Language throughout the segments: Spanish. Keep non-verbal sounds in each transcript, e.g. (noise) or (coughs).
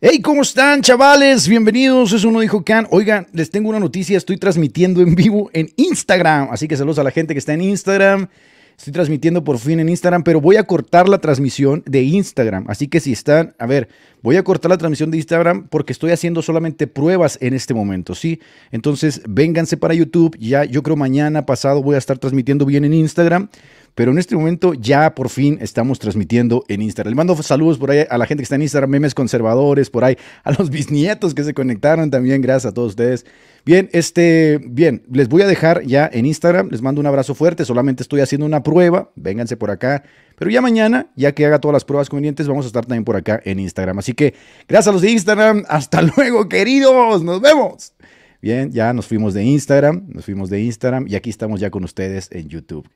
Hey, ¿cómo están, chavales? Bienvenidos. Es uno dijo Can. Oigan, les tengo una noticia. Estoy transmitiendo en vivo en Instagram. Así que saludos a la gente que está en Instagram. Estoy transmitiendo por fin en Instagram, pero voy a cortar la transmisión de Instagram. Así que si están, a ver, voy a cortar la transmisión de Instagram porque estoy haciendo solamente pruebas en este momento, ¿sí? Entonces, vénganse para YouTube. Ya, yo creo mañana pasado voy a estar transmitiendo bien en Instagram. Pero en este momento ya por fin estamos transmitiendo en Instagram. Le mando saludos por ahí a la gente que está en Instagram, memes conservadores, por ahí, (laughs) a los bisnietos que se conectaron también. Gracias a todos ustedes. Bien, este, bien, les voy a dejar ya en Instagram. Les mando un abrazo fuerte. Solamente estoy haciendo una prueba. Vénganse por acá. Pero ya mañana, ya que haga todas las pruebas convenientes, vamos a estar también por acá en Instagram. Así que gracias a los de Instagram. (laughs) Hasta luego, queridos. Nos vemos. Bien, ya nos fuimos de Instagram, nos fuimos de Instagram y aquí estamos ya con ustedes en YouTube.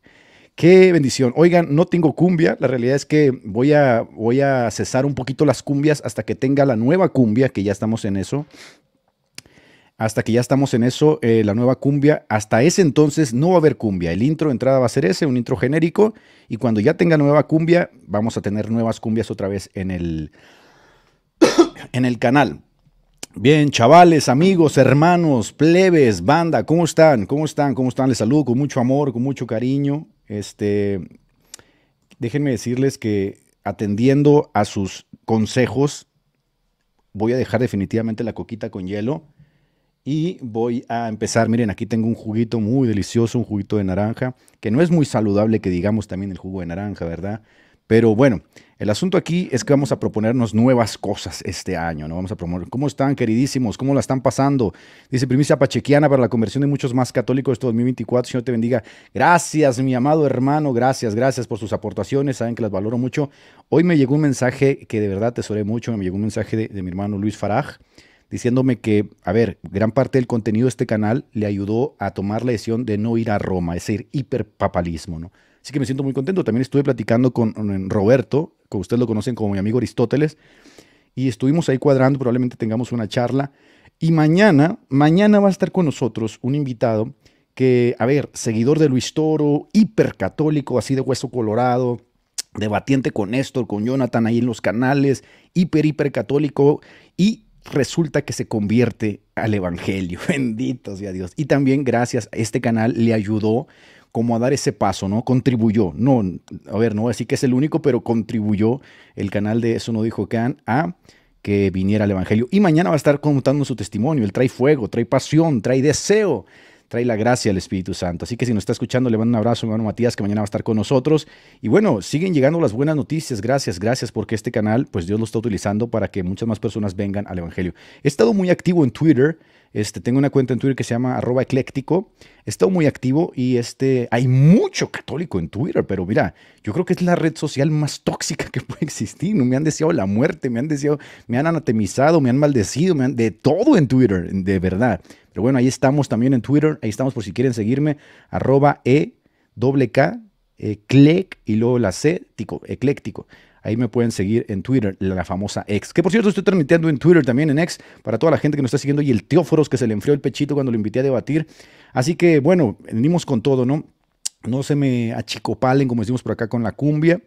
Qué bendición. Oigan, no tengo cumbia. La realidad es que voy a, voy a cesar un poquito las cumbias hasta que tenga la nueva cumbia, que ya estamos en eso. Hasta que ya estamos en eso, eh, la nueva cumbia. Hasta ese entonces no va a haber cumbia. El intro de entrada va a ser ese, un intro genérico. Y cuando ya tenga nueva cumbia, vamos a tener nuevas cumbias otra vez en el, (coughs) en el canal. Bien, chavales, amigos, hermanos, plebes, banda, ¿cómo están? ¿Cómo están? ¿Cómo están? Les saludo con mucho amor, con mucho cariño. Este, déjenme decirles que atendiendo a sus consejos, voy a dejar definitivamente la coquita con hielo y voy a empezar. Miren, aquí tengo un juguito muy delicioso, un juguito de naranja, que no es muy saludable que digamos también el jugo de naranja, ¿verdad? Pero bueno, el asunto aquí es que vamos a proponernos nuevas cosas este año, ¿no? Vamos a proponer, ¿cómo están, queridísimos? ¿Cómo la están pasando? Dice Primicia Pachequiana para la conversión de muchos más católicos este 2024. Señor te bendiga. Gracias, mi amado hermano, gracias, gracias por sus aportaciones, saben que las valoro mucho. Hoy me llegó un mensaje que de verdad tesoré mucho, me llegó un mensaje de, de mi hermano Luis Faraj, diciéndome que, a ver, gran parte del contenido de este canal le ayudó a tomar la decisión de no ir a Roma, es decir, hiperpapalismo, ¿no? Así que me siento muy contento. También estuve platicando con Roberto, como ustedes lo conocen como mi amigo Aristóteles, y estuvimos ahí cuadrando, probablemente tengamos una charla. Y mañana, mañana va a estar con nosotros un invitado que, a ver, seguidor de Luis Toro, hipercatólico, así de hueso colorado, debatiente con Néstor, con Jonathan ahí en los canales, hiper, hiper católico, y resulta que se convierte al Evangelio. (laughs) Bendito sea Dios. Y también gracias a este canal le ayudó como a dar ese paso, ¿no? Contribuyó, no, a ver, no voy a decir que es el único, pero contribuyó el canal de Eso no dijo Can a que viniera el Evangelio. Y mañana va a estar contando su testimonio. Él trae fuego, trae pasión, trae deseo, trae la gracia del Espíritu Santo. Así que si nos está escuchando, le mando un abrazo a hermano Matías, que mañana va a estar con nosotros. Y bueno, siguen llegando las buenas noticias. Gracias, gracias, porque este canal, pues Dios lo está utilizando para que muchas más personas vengan al Evangelio. He estado muy activo en Twitter. Este, tengo una cuenta en Twitter que se llama arroba ecléctico. He estado muy activo y este, hay mucho católico en Twitter, pero mira, yo creo que es la red social más tóxica que puede existir. Me han deseado la muerte, me han deseado, me han anatemizado, me han maldecido, me han, de todo en Twitter, de verdad. Pero bueno, ahí estamos también en Twitter, ahí estamos por si quieren seguirme, arroba e doble K, eclec, y luego la C, tico, ecléctico. Ahí me pueden seguir en Twitter, la famosa X. Que por cierto, estoy transmitiendo en Twitter también, en X, para toda la gente que nos está siguiendo y el Teóforos que se le enfrió el pechito cuando lo invité a debatir. Así que bueno, venimos con todo, ¿no? No se me achicopalen, como decimos por acá, con la cumbia.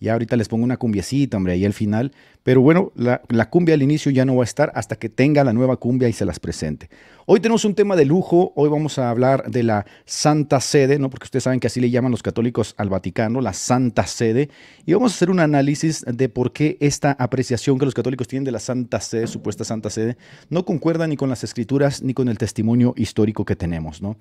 Y ahorita les pongo una cumbiecita, hombre, ahí al final. Pero bueno, la, la, cumbia al inicio ya no va a estar hasta que tenga la nueva cumbia y se las presente. Hoy tenemos un tema de lujo. Hoy vamos a hablar de la Santa Sede, ¿no? Porque ustedes saben que así le llaman los católicos al Vaticano, la Santa Sede. Y vamos a hacer un análisis de por qué esta apreciación que los católicos tienen de la Santa Sede, supuesta Santa Sede, no concuerda ni con las escrituras ni con el testimonio histórico que tenemos, ¿no?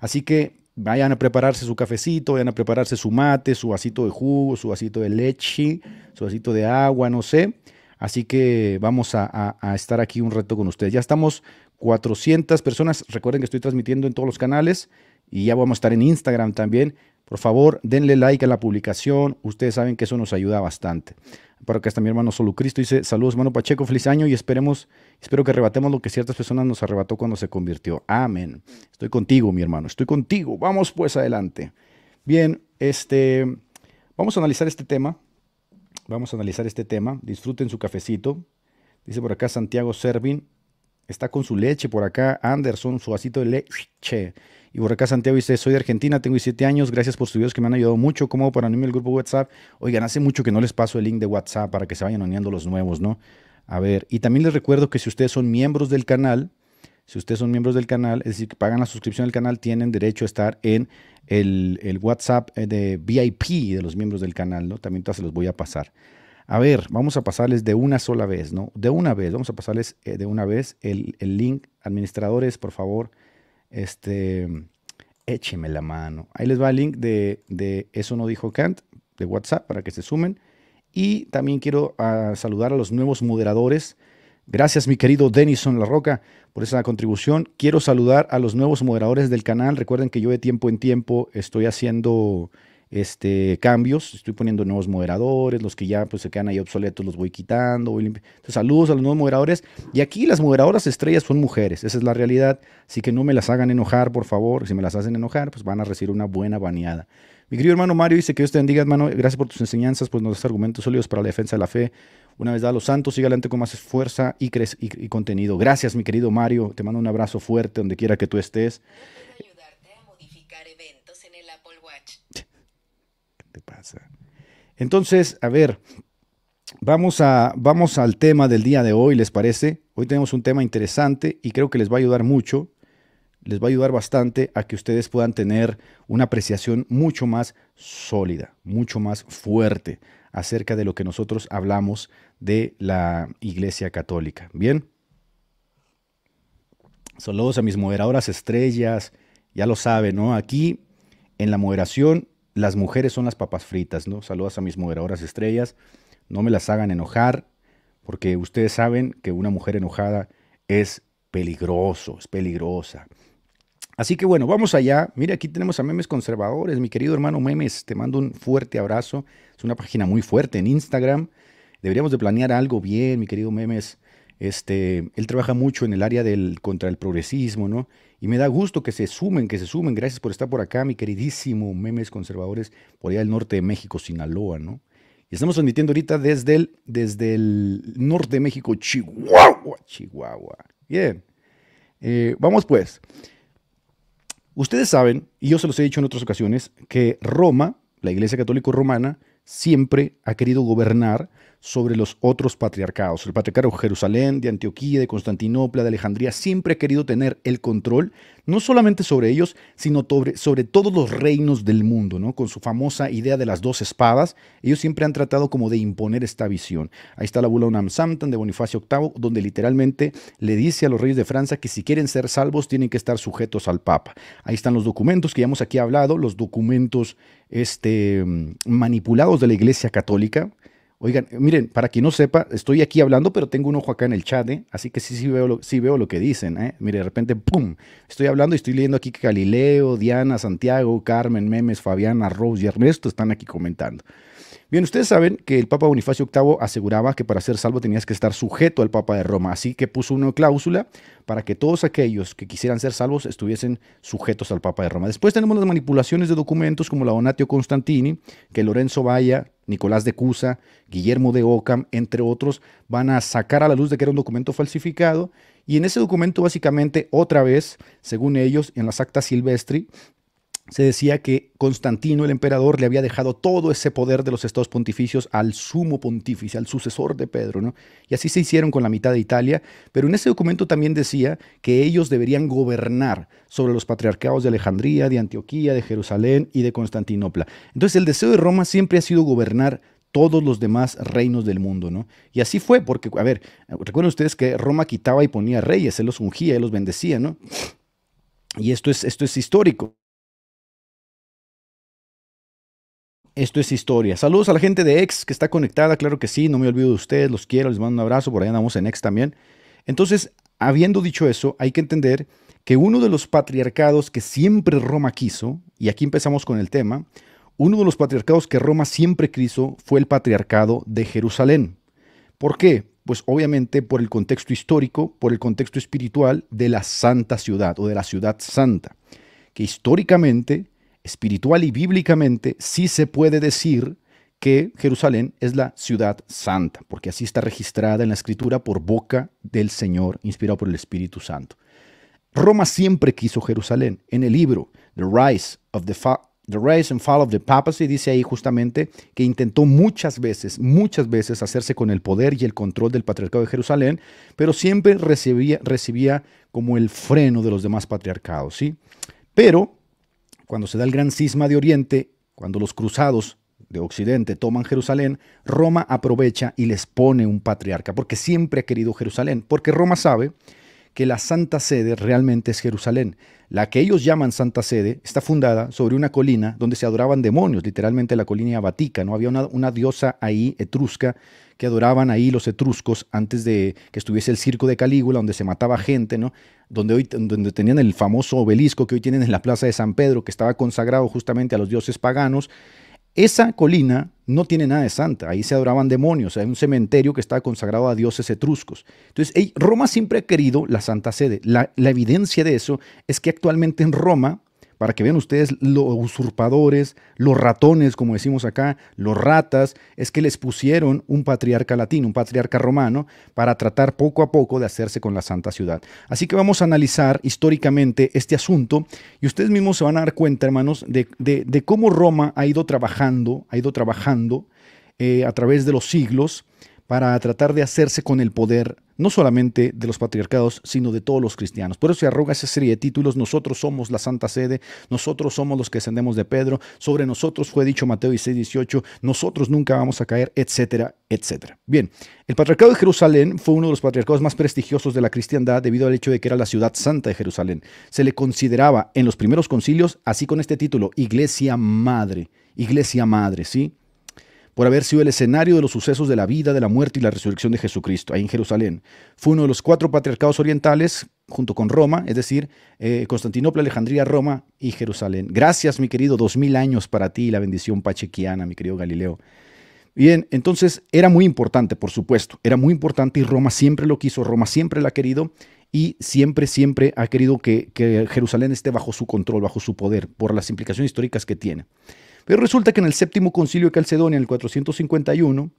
Así que vayan a prepararse su cafecito, vayan a prepararse su mate, su vasito de jugo, su vasito de leche, su vasito de agua, no sé. Así que vamos a, a, estar aquí un reto con ustedes. Ya estamos 400 personas. Recuerden que estoy transmitiendo en todos los canales y ya vamos a estar en Instagram también. Por favor, denle like a la publicación. Ustedes saben que eso nos ayuda bastante. Por acá está mi hermano Solo Cristo. Dice, saludos hermano Pacheco, feliz año y esperemos, espero que arrebatemos lo que ciertas personas nos arrebató cuando se convirtió. Amén. Estoy contigo, mi hermano, estoy contigo. Vamos pues adelante. Bien, este, vamos a analizar este tema. Vamos a analizar este tema. Disfruten su cafecito. Dice por acá Santiago Servin. Está con su leche por acá. Anderson, su vasito de leche. Y por acá Santiago dice, soy de Argentina, tengo 17 años, gracias por sus videos que me han ayudado mucho. ¿Cómo para unirme al grupo WhatsApp? Oigan, hace mucho que no les paso el link de WhatsApp para que se vayan uniendo los nuevos, ¿no? A ver, y también les recuerdo que si ustedes son miembros del canal, si ustedes son miembros del canal, es decir, que pagan la suscripción del canal, tienen derecho a estar en el, WhatsApp eh, de VIP de los miembros del canal, ¿no? También se los voy a pasar. A ver, vamos a pasarles de una sola vez, ¿no? De una vez, vamos a pasarles eh, de una vez el, link. Administradores, por favor, este, écheme la mano. Ahí les va el link de, de Eso no dijo Kant, de WhatsApp, para que se sumen. Y también quiero ah, saludar a los nuevos moderadores. Gracias, mi querido Denison La Roca, por esa contribución. Quiero saludar a los nuevos moderadores del canal. Recuerden que yo de tiempo en tiempo estoy haciendo este, cambios, estoy poniendo nuevos moderadores, los que ya pues, se quedan ahí obsoletos los voy quitando. Entonces, saludos a los nuevos moderadores. Y aquí las moderadoras estrellas son mujeres, esa es la realidad. Así que no me las hagan enojar, por favor. Si me las hacen enojar, pues van a recibir una buena baneada. Mi querido hermano Mario dice que Dios te bendiga, hermano. Gracias por tus enseñanzas, pues nos das argumentos sólidos para la defensa de la fe. Una vez dado los santos, siga adelante con más fuerza y, y, contenido. Gracias, mi querido Mario. Te mando un abrazo fuerte donde quiera que tú estés. ¿Qué pasa? Entonces, a ver, vamos, a, vamos al tema del día de hoy, ¿les parece? Hoy tenemos un tema interesante y creo que les va a ayudar mucho les va a ayudar bastante a que ustedes puedan tener una apreciación mucho más sólida, mucho más fuerte acerca de lo que nosotros hablamos de la Iglesia Católica. Bien. Saludos a mis moderadoras estrellas, ya lo saben, ¿no? Aquí en la moderación las mujeres son las papas fritas, ¿no? Saludos a mis moderadoras estrellas, no me las hagan enojar, porque ustedes saben que una mujer enojada es peligroso, es peligrosa. Así que bueno, vamos allá. Mira, aquí tenemos a Memes Conservadores. Mi querido hermano Memes, te mando un fuerte abrazo. Es una página muy fuerte en Instagram. Deberíamos de planear algo bien, mi querido Memes. Este, él trabaja mucho en el área del contra el progresismo, ¿no? Y me da gusto que se sumen, que se sumen. Gracias por estar por acá, mi queridísimo Memes Conservadores, por allá del norte de México, Sinaloa, ¿no? Y estamos transmitiendo ahorita desde el, desde el norte de México, Chihuahua, Chihuahua. Bien. Eh, vamos pues. Ustedes saben, y yo se los he dicho en otras ocasiones, que Roma, la Iglesia Católica Romana, siempre ha querido gobernar sobre los otros patriarcados. El patriarcado de Jerusalén, de Antioquía, de Constantinopla, de Alejandría, siempre ha querido tener el control, no solamente sobre ellos, sino sobre, todos los reinos del mundo, ¿no? Con su famosa idea de las dos espadas, ellos siempre han tratado como de imponer esta visión. Ahí está la bula Unam Samtan de Bonifacio VIII, donde literalmente le dice a los reyes de Francia que si quieren ser salvos tienen que estar sujetos al Papa. Ahí están los documentos que ya hemos aquí hablado, los documentos este, manipulados de la Iglesia Católica, Oigan, miren, para quien no sepa, estoy aquí hablando, pero tengo un ojo acá en el chat, ¿eh? así que sí, sí veo, lo, sí veo lo que dicen. ¿eh? Mire, de repente, ¡pum! Estoy hablando y estoy leyendo aquí que Galileo, Diana, Santiago, Carmen, Memes, Fabiana, Rose y Ernesto están aquí comentando. Bien, ustedes saben que el Papa Bonifacio VIII aseguraba que para ser salvo tenías que estar sujeto al Papa de Roma, así que puso una cláusula para que todos aquellos que quisieran ser salvos estuviesen sujetos al Papa de Roma. Después tenemos las manipulaciones de documentos como la Donatio Constantini, que Lorenzo Valla, Nicolás de Cusa, Guillermo de Ockham, entre otros, van a sacar a la luz de que era un documento falsificado. Y en ese documento, básicamente, otra vez, según ellos, en las actas silvestri, se decía que Constantino, el emperador, le había dejado todo ese poder de los estados pontificios al sumo pontífice, al sucesor de Pedro, ¿no? Y así se hicieron con la mitad de Italia, pero en ese documento también decía que ellos deberían gobernar sobre los patriarcados de Alejandría, de Antioquía, de Jerusalén y de Constantinopla. Entonces el deseo de Roma siempre ha sido gobernar todos los demás reinos del mundo, ¿no? Y así fue, porque, a ver, recuerden ustedes que Roma quitaba y ponía reyes, él los ungía, él los bendecía, ¿no? Y esto es, esto es histórico. Esto es historia. Saludos a la gente de X que está conectada, claro que sí, no me olvido de ustedes, los quiero, les mando un abrazo, por ahí andamos en X también. Entonces, habiendo dicho eso, hay que entender que uno de los patriarcados que siempre Roma quiso, y aquí empezamos con el tema, uno de los patriarcados que Roma siempre quiso fue el patriarcado de Jerusalén. ¿Por qué? Pues obviamente por el contexto histórico, por el contexto espiritual de la santa ciudad o de la ciudad santa, que históricamente espiritual y bíblicamente sí se puede decir que Jerusalén es la ciudad santa, porque así está registrada en la escritura por boca del Señor, inspirado por el Espíritu Santo. Roma siempre quiso Jerusalén. En el libro The Rise of the Rise and Fall of the Papacy dice ahí justamente que intentó muchas veces, muchas veces hacerse con el poder y el control del patriarcado de Jerusalén, pero siempre recibía, recibía como el freno de los demás patriarcados, ¿sí? Pero cuando se da el gran cisma de Oriente, cuando los cruzados de Occidente toman Jerusalén, Roma aprovecha y les pone un patriarca, porque siempre ha querido Jerusalén, porque Roma sabe que la Santa Sede realmente es Jerusalén. La que ellos llaman Santa Sede está fundada sobre una colina donde se adoraban demonios, literalmente la colina Batica, ¿no? Había una, diosa ahí, etrusca, que adoraban ahí los etruscos antes de que estuviese el circo de Calígula, donde se mataba gente, ¿no? Donde, hoy, donde tenían el famoso obelisco que hoy tienen en la plaza de San Pedro, que estaba consagrado justamente a los dioses paganos. Esa colina no tiene nada de santa, ahí se adoraban demonios, hay un cementerio que está consagrado a dioses etruscos. Entonces, Roma siempre ha querido la Santa Sede. La evidencia de eso es que actualmente en Roma para que vean ustedes los usurpadores, los ratones, como decimos acá, los ratas, es que les pusieron un patriarca latino, un patriarca romano, para tratar poco a poco de hacerse con la santa ciudad. Así que vamos a analizar históricamente este asunto y ustedes mismos se van a dar cuenta, hermanos, de, cómo Roma ha ido trabajando, ha ido trabajando eh, a través de los siglos para tratar de hacerse con el poder no solamente de los patriarcados, sino de todos los cristianos. Por eso se arroga esa serie de títulos, nosotros somos la Santa Sede, nosotros somos los que ascendemos de Pedro, sobre nosotros fue dicho Mateo 16, 18, nosotros nunca vamos a caer, etcétera, etcétera. Bien, el patriarcado de Jerusalén fue uno de los patriarcados más prestigiosos de la cristiandad debido al hecho de que era la ciudad santa de Jerusalén. Se le consideraba en los primeros concilios, así con este título, Iglesia Madre, Iglesia Madre, ¿sí? Por haber sido el escenario de los sucesos de la vida, de la muerte y la resurrección de Jesucristo, ahí en Jerusalén. Fue uno de los cuatro patriarcados orientales, junto con Roma, es decir, eh, Constantinopla, Alejandría, Roma y Jerusalén. Gracias, mi querido, dos mil años para ti, la bendición pachequiana, mi querido Galileo. Bien, entonces era muy importante, por supuesto, era muy importante y Roma siempre lo quiso, Roma siempre la ha querido y siempre, siempre ha querido que, que Jerusalén esté bajo su control, bajo su poder, por las implicaciones históricas que tiene. Pero resulta que en el séptimo concilio de Calcedonia, en el 451,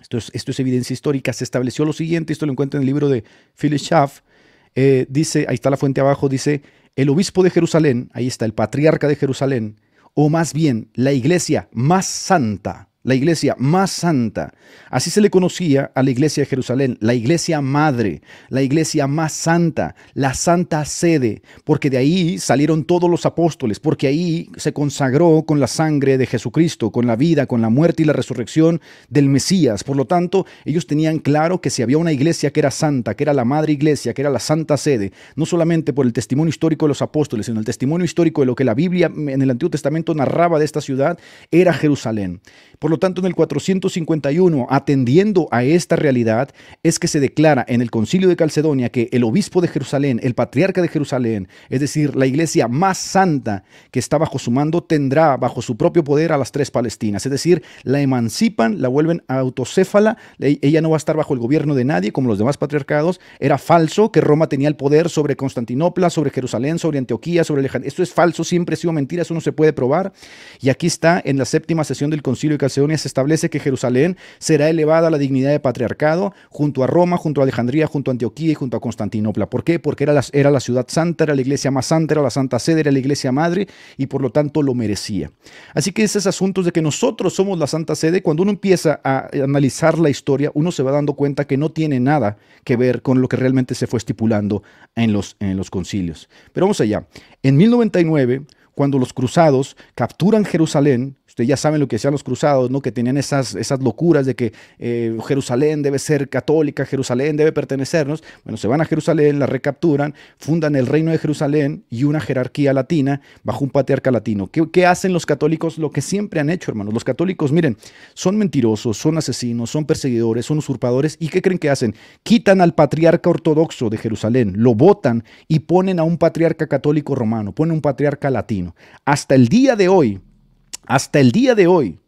esto es, esto es evidencia histórica, se estableció lo siguiente, esto lo encuentra en el libro de Phyllis Schaff, eh, dice, ahí está la fuente abajo, dice, el obispo de Jerusalén, ahí está el patriarca de Jerusalén, o más bien la iglesia más santa la iglesia más santa. Así se le conocía a la iglesia de Jerusalén, la iglesia madre, la iglesia más santa, la santa sede, porque de ahí salieron todos los apóstoles, porque ahí se consagró con la sangre de Jesucristo, con la vida, con la muerte y la resurrección del Mesías. Por lo tanto, ellos tenían claro que si había una iglesia que era santa, que era la madre iglesia, que era la santa sede, no solamente por el testimonio histórico de los apóstoles, sino el testimonio histórico de lo que la Biblia en el Antiguo Testamento narraba de esta ciudad, era Jerusalén. Por lo tanto, en el 451, atendiendo a esta realidad, es que se declara en el concilio de Calcedonia que el obispo de Jerusalén, el patriarca de Jerusalén, es decir, la iglesia más santa que está bajo su mando, tendrá bajo su propio poder a las tres Palestinas. Es decir, la emancipan, la vuelven autocéfala, ella no va a estar bajo el gobierno de nadie como los demás patriarcados. Era falso que Roma tenía el poder sobre Constantinopla, sobre Jerusalén, sobre Antioquía, sobre Alejandría. Esto es falso, siempre ha sido mentira, eso no se puede probar. Y aquí está en la séptima sesión del concilio de Calcedonia se establece que Jerusalén será elevada a la dignidad de patriarcado junto a Roma, junto a Alejandría, junto a Antioquía y junto a Constantinopla. ¿Por qué? Porque era la, ciudad santa, era la iglesia más santa, era la santa sede, era la iglesia madre y por lo tanto lo merecía. Así que esos asuntos de que nosotros somos la santa sede, cuando uno empieza a analizar la historia, uno se va dando cuenta que no tiene nada que ver con lo que realmente se fue estipulando en los, en los concilios. Pero vamos allá. En 1099, cuando los cruzados capturan Jerusalén, Ustedes ya saben lo que decían los cruzados, ¿no? que tenían esas, esas locuras de que eh, Jerusalén debe ser católica, Jerusalén debe pertenecernos. Bueno, se van a Jerusalén, la recapturan, fundan el reino de Jerusalén y una jerarquía latina bajo un patriarca latino. ¿Qué, ¿Qué, hacen los católicos? Lo que siempre han hecho, hermanos. Los católicos, miren, son mentirosos, son asesinos, son perseguidores, son usurpadores. ¿Y qué creen que hacen? Quitan al patriarca ortodoxo de Jerusalén, lo votan y ponen a un patriarca católico romano, ponen un patriarca latino. Hasta el día de hoy, hasta el día de hoy,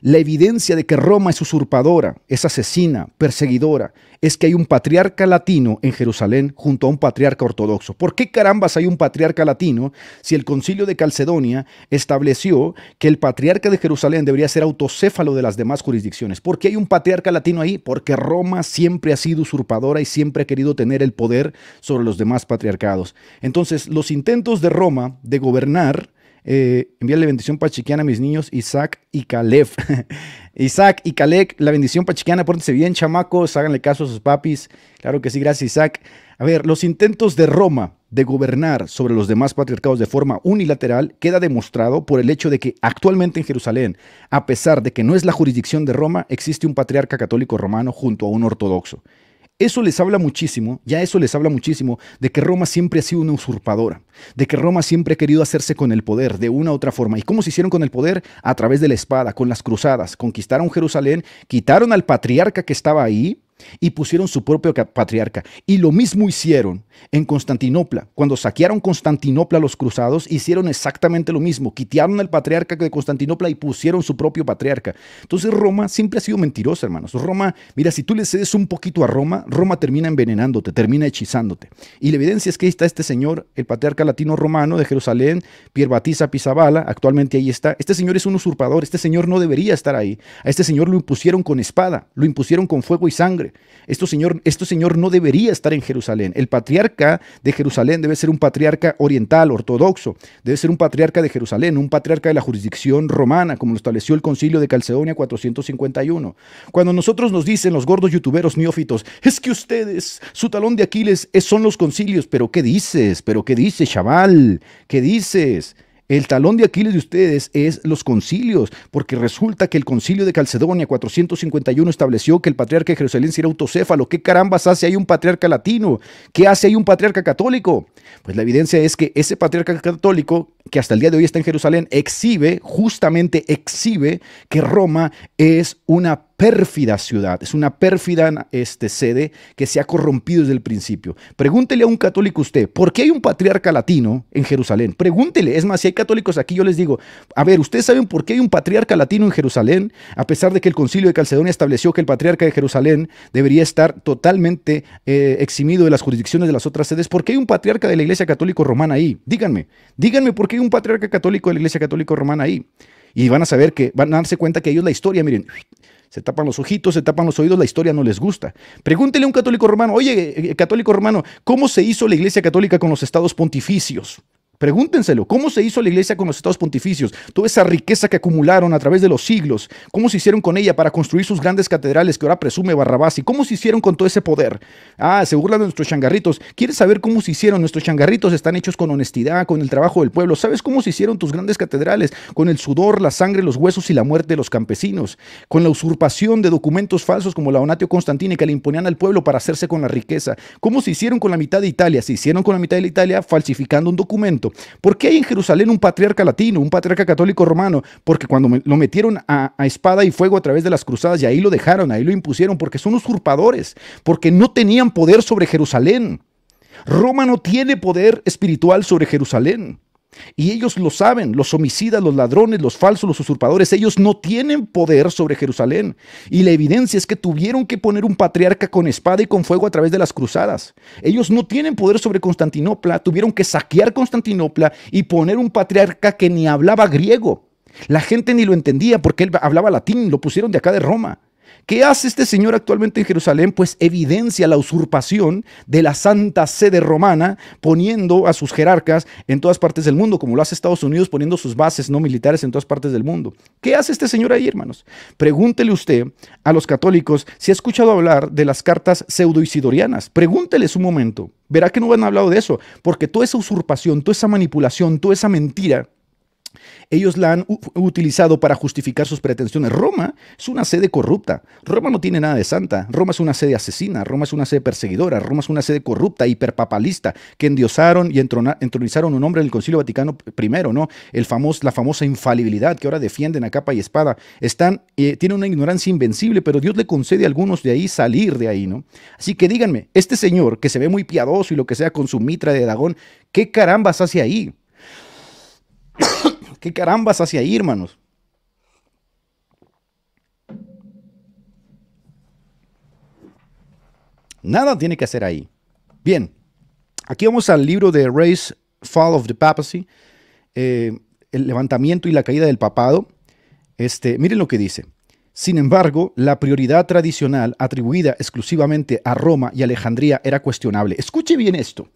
la evidencia de que Roma es usurpadora, es asesina, perseguidora, es que hay un patriarca latino en Jerusalén junto a un patriarca ortodoxo. ¿Por qué carambas hay un patriarca latino si el concilio de Calcedonia estableció que el patriarca de Jerusalén debería ser autocéfalo de las demás jurisdicciones? ¿Por qué hay un patriarca latino ahí? Porque Roma siempre ha sido usurpadora y siempre ha querido tener el poder sobre los demás patriarcados. Entonces, los intentos de Roma de gobernar Eh, envíale bendición pachiquiana a mis niños Isaac y Caleb. (laughs) Isaac y Caleb, la bendición pachiquiana, pórtense bien, chamacos, háganle caso a sus papis. Claro que sí, gracias Isaac. A ver, los intentos de Roma de gobernar sobre los demás patriarcados de forma unilateral queda demostrado por el hecho de que actualmente en Jerusalén, a pesar de que no es la jurisdicción de Roma, existe un patriarca católico romano junto a un ortodoxo. Eso les habla muchísimo, ya eso les habla muchísimo de que Roma siempre ha sido una usurpadora, de que Roma siempre ha querido hacerse con el poder de una u otra forma. ¿Y cómo se hicieron con el poder? A través de la espada, con las cruzadas. Conquistaron Jerusalén, quitaron al patriarca que estaba ahí, y pusieron su propio patriarca. Y lo mismo hicieron en Constantinopla. Cuando saquearon Constantinopla los cruzados, hicieron exactamente lo mismo. Quitaron al patriarca de Constantinopla y pusieron su propio patriarca. Entonces Roma siempre ha sido mentirosa, hermanos. Roma, mira, si tú le cedes un poquito a Roma, Roma termina envenenándote, termina hechizándote. Y la evidencia es que ahí está este señor, el patriarca latino romano de Jerusalén, Pier Batiza Pizabala, actualmente ahí está. Este señor es un usurpador, este señor no debería estar ahí. A este señor lo impusieron con espada, lo impusieron con fuego y sangre. Esto señor, esto señor no debería estar en Jerusalén. El patriarca de Jerusalén debe ser un patriarca oriental, ortodoxo. Debe ser un patriarca de Jerusalén, un patriarca de la jurisdicción romana, como lo estableció el concilio de Calcedonia 451. Cuando nosotros nos dicen los gordos youtuberos neófitos, es que ustedes, su talón de Aquiles son los concilios, pero ¿qué dices? ¿Pero qué dices, chaval? ¿Qué dices? El talón de Aquiles de ustedes es los concilios, porque resulta que el concilio de Calcedonia 451 estableció que el patriarca de Jerusalén era autocéfalo. ¿Qué carambas hace ahí un patriarca latino? ¿Qué hace ahí un patriarca católico? Pues la evidencia es que ese patriarca católico, que hasta el día de hoy está en Jerusalén, exhibe, justamente exhibe que Roma es una pérfida ciudad, es una pérfida este, sede que se ha corrompido desde el principio. Pregúntele a un católico usted, ¿por qué hay un patriarca latino en Jerusalén? Pregúntele, es más, si hay católicos aquí, yo les digo, a ver, ¿ustedes saben por qué hay un patriarca latino en Jerusalén? A pesar de que el concilio de Calcedonia estableció que el patriarca de Jerusalén debería estar totalmente eh, eximido de las jurisdicciones de las otras sedes, ¿por qué hay un patriarca de la Iglesia Católica Romana ahí? Díganme, díganme por qué hay un patriarca católico de la Iglesia Católica Romana ahí. Y van a saber que, van a darse cuenta que ellos la historia, miren, se tapan los ojitos, se tapan los oídos, la historia no les gusta. Pregúntele a un católico romano, oye, eh, eh, católico romano, ¿cómo se hizo la iglesia católica con los estados pontificios? Pregúntenselo, ¿cómo se hizo la iglesia con los estados pontificios? Toda esa riqueza que acumularon a través de los siglos, ¿cómo se hicieron con ella para construir sus grandes catedrales que ahora presume Barrabás? ¿Y cómo se hicieron con todo ese poder? Ah, se burlan de nuestros changarritos. ¿Quieres saber cómo se hicieron? Nuestros changarritos están hechos con honestidad, con el trabajo del pueblo. ¿Sabes cómo se hicieron tus grandes catedrales? Con el sudor, la sangre, los huesos y la muerte de los campesinos. Con la usurpación de documentos falsos como la Onatio Constantini que le imponían al pueblo para hacerse con la riqueza. ¿Cómo se hicieron con la mitad de Italia? Se hicieron con la mitad de Italia falsificando un documento ¿Por qué hay en Jerusalén un patriarca latino, un patriarca católico romano? Porque cuando lo metieron a, espada y fuego a través de las cruzadas y ahí lo dejaron, ahí lo impusieron, porque son usurpadores, porque no tenían poder sobre Jerusalén. Roma no tiene poder espiritual sobre Jerusalén. Y ellos lo saben, los homicidas, los ladrones, los falsos, los usurpadores, ellos no tienen poder sobre Jerusalén. Y la evidencia es que tuvieron que poner un patriarca con espada y con fuego a través de las cruzadas. Ellos no tienen poder sobre Constantinopla, tuvieron que saquear Constantinopla y poner un patriarca que ni hablaba griego. La gente ni lo entendía porque él hablaba latín, lo pusieron de acá de Roma. ¿Qué hace este señor actualmente en Jerusalén? Pues evidencia la usurpación de la santa sede romana, poniendo a sus jerarcas en todas partes del mundo, como lo hace Estados Unidos, poniendo sus bases no militares en todas partes del mundo. ¿Qué hace este señor ahí, hermanos? Pregúntele usted a los católicos si ha escuchado hablar de las cartas pseudo-isidorianas. Pregúnteles un momento. Verá que no han hablado de eso, porque toda esa usurpación, toda esa manipulación, toda esa mentira ellos la han utilizado para justificar sus pretensiones. Roma es una sede corrupta. Roma no tiene nada de santa. Roma es una sede asesina. Roma es una sede perseguidora. Roma es una sede corrupta, hiperpapalista, que endiosaron y entronizaron un hombre en el Concilio Vaticano I, ¿no? El famoso, la famosa infalibilidad que ahora defienden a capa y espada. Están, eh, tienen una ignorancia invencible, pero Dios le concede a algunos de ahí salir de ahí, ¿no? Así que díganme, este señor que se ve muy piadoso y lo que sea con su mitra de Dagón, ¿qué carambas hace ahí? ¿Qué carambas hacia ahí, hermanos? Nada tiene que hacer ahí. Bien, aquí vamos al libro de Race Fall of the Papacy, eh, el levantamiento y la caída del papado. Este, miren lo que dice. Sin embargo, la prioridad tradicional atribuida exclusivamente a Roma y Alejandría era cuestionable. Escuche bien esto.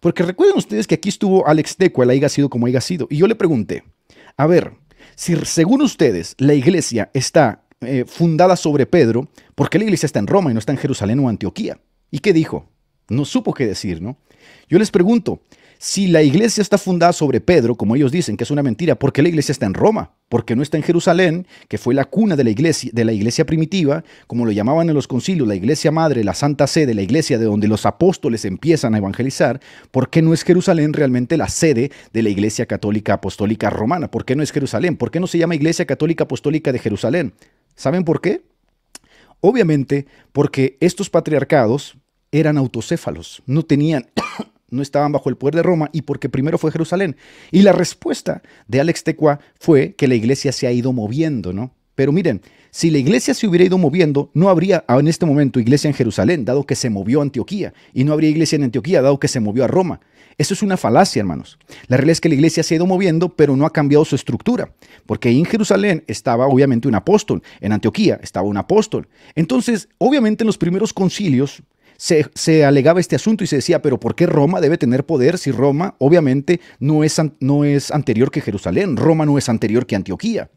Porque recuerden ustedes que aquí estuvo Alex Tecuel, haya sido como haya sido. Y yo le pregunté, a ver, si según ustedes la iglesia está eh, fundada sobre Pedro, ¿por qué la iglesia está en Roma y no está en Jerusalén o Antioquía? ¿Y qué dijo? No supo qué decir, ¿no? Yo les pregunto, si la iglesia está fundada sobre Pedro, como ellos dicen que es una mentira, ¿por qué la iglesia está en Roma? ¿Por qué no está en Jerusalén, que fue la cuna de la iglesia, de la iglesia primitiva, como lo llamaban en los concilios, la iglesia madre, la santa sede, la iglesia de donde los apóstoles empiezan a evangelizar? ¿Por qué no es Jerusalén realmente la sede de la iglesia católica apostólica romana? ¿Por qué no es Jerusalén? ¿Por qué no se llama iglesia católica apostólica de Jerusalén? ¿Saben por qué? Obviamente porque estos patriarcados eran autocéfalos, no tenían no estaban bajo el poder de Roma y porque primero fue Jerusalén. Y la respuesta de Alex Tecua fue que la iglesia se ha ido moviendo, ¿no? Pero miren, si la iglesia se hubiera ido moviendo, no habría en este momento iglesia en Jerusalén, dado que se movió a Antioquía, y no habría iglesia en Antioquía, dado que se movió a Roma. Eso es una falacia, hermanos. La realidad es que la iglesia se ha ido moviendo, pero no ha cambiado su estructura, porque en Jerusalén estaba obviamente un apóstol, en Antioquía estaba un apóstol. Entonces, obviamente en los primeros concilios, se, alegaba este asunto y se decía, pero ¿por qué Roma debe tener poder si Roma obviamente no es, no es anterior que Jerusalén? Roma no es anterior que Antioquía.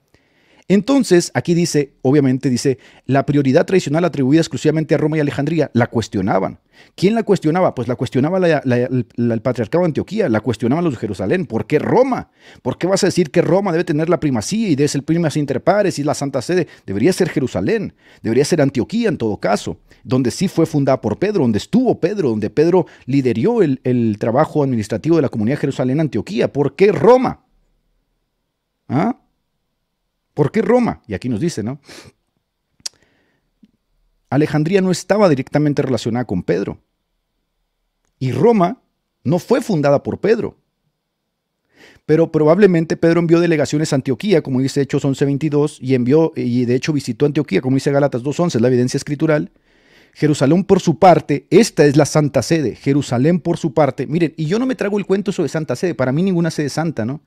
Entonces, aquí dice, obviamente dice, la prioridad tradicional atribuida exclusivamente a Roma y Alejandría, la cuestionaban. ¿Quién la cuestionaba? Pues la cuestionaba el patriarcado de Antioquía, la cuestionaban los de Jerusalén. ¿Por qué Roma? ¿Por qué vas a decir que Roma debe tener la primacía y debe ser primacía inter pares y la santa sede? Debería ser Jerusalén, debería ser Antioquía en todo caso, donde sí fue fundada por Pedro, donde estuvo Pedro, donde Pedro lideró el, el trabajo administrativo de la comunidad de Jerusalén, Antioquía. ¿Por qué Roma? ¿Ah? ¿Por qué Roma? Y aquí nos dice, ¿no? Alejandría no estaba directamente relacionada con Pedro. Y Roma no fue fundada por Pedro. Pero probablemente Pedro envió delegaciones a Antioquía, como dice Hechos 11:22, y envió, y de hecho visitó Antioquía, como dice Gálatas 2:11, la evidencia escritural. Jerusalén por su parte, esta es la santa sede. Jerusalén por su parte, miren, y yo no me trago el cuento sobre santa sede, para mí ninguna sede santa, ¿no?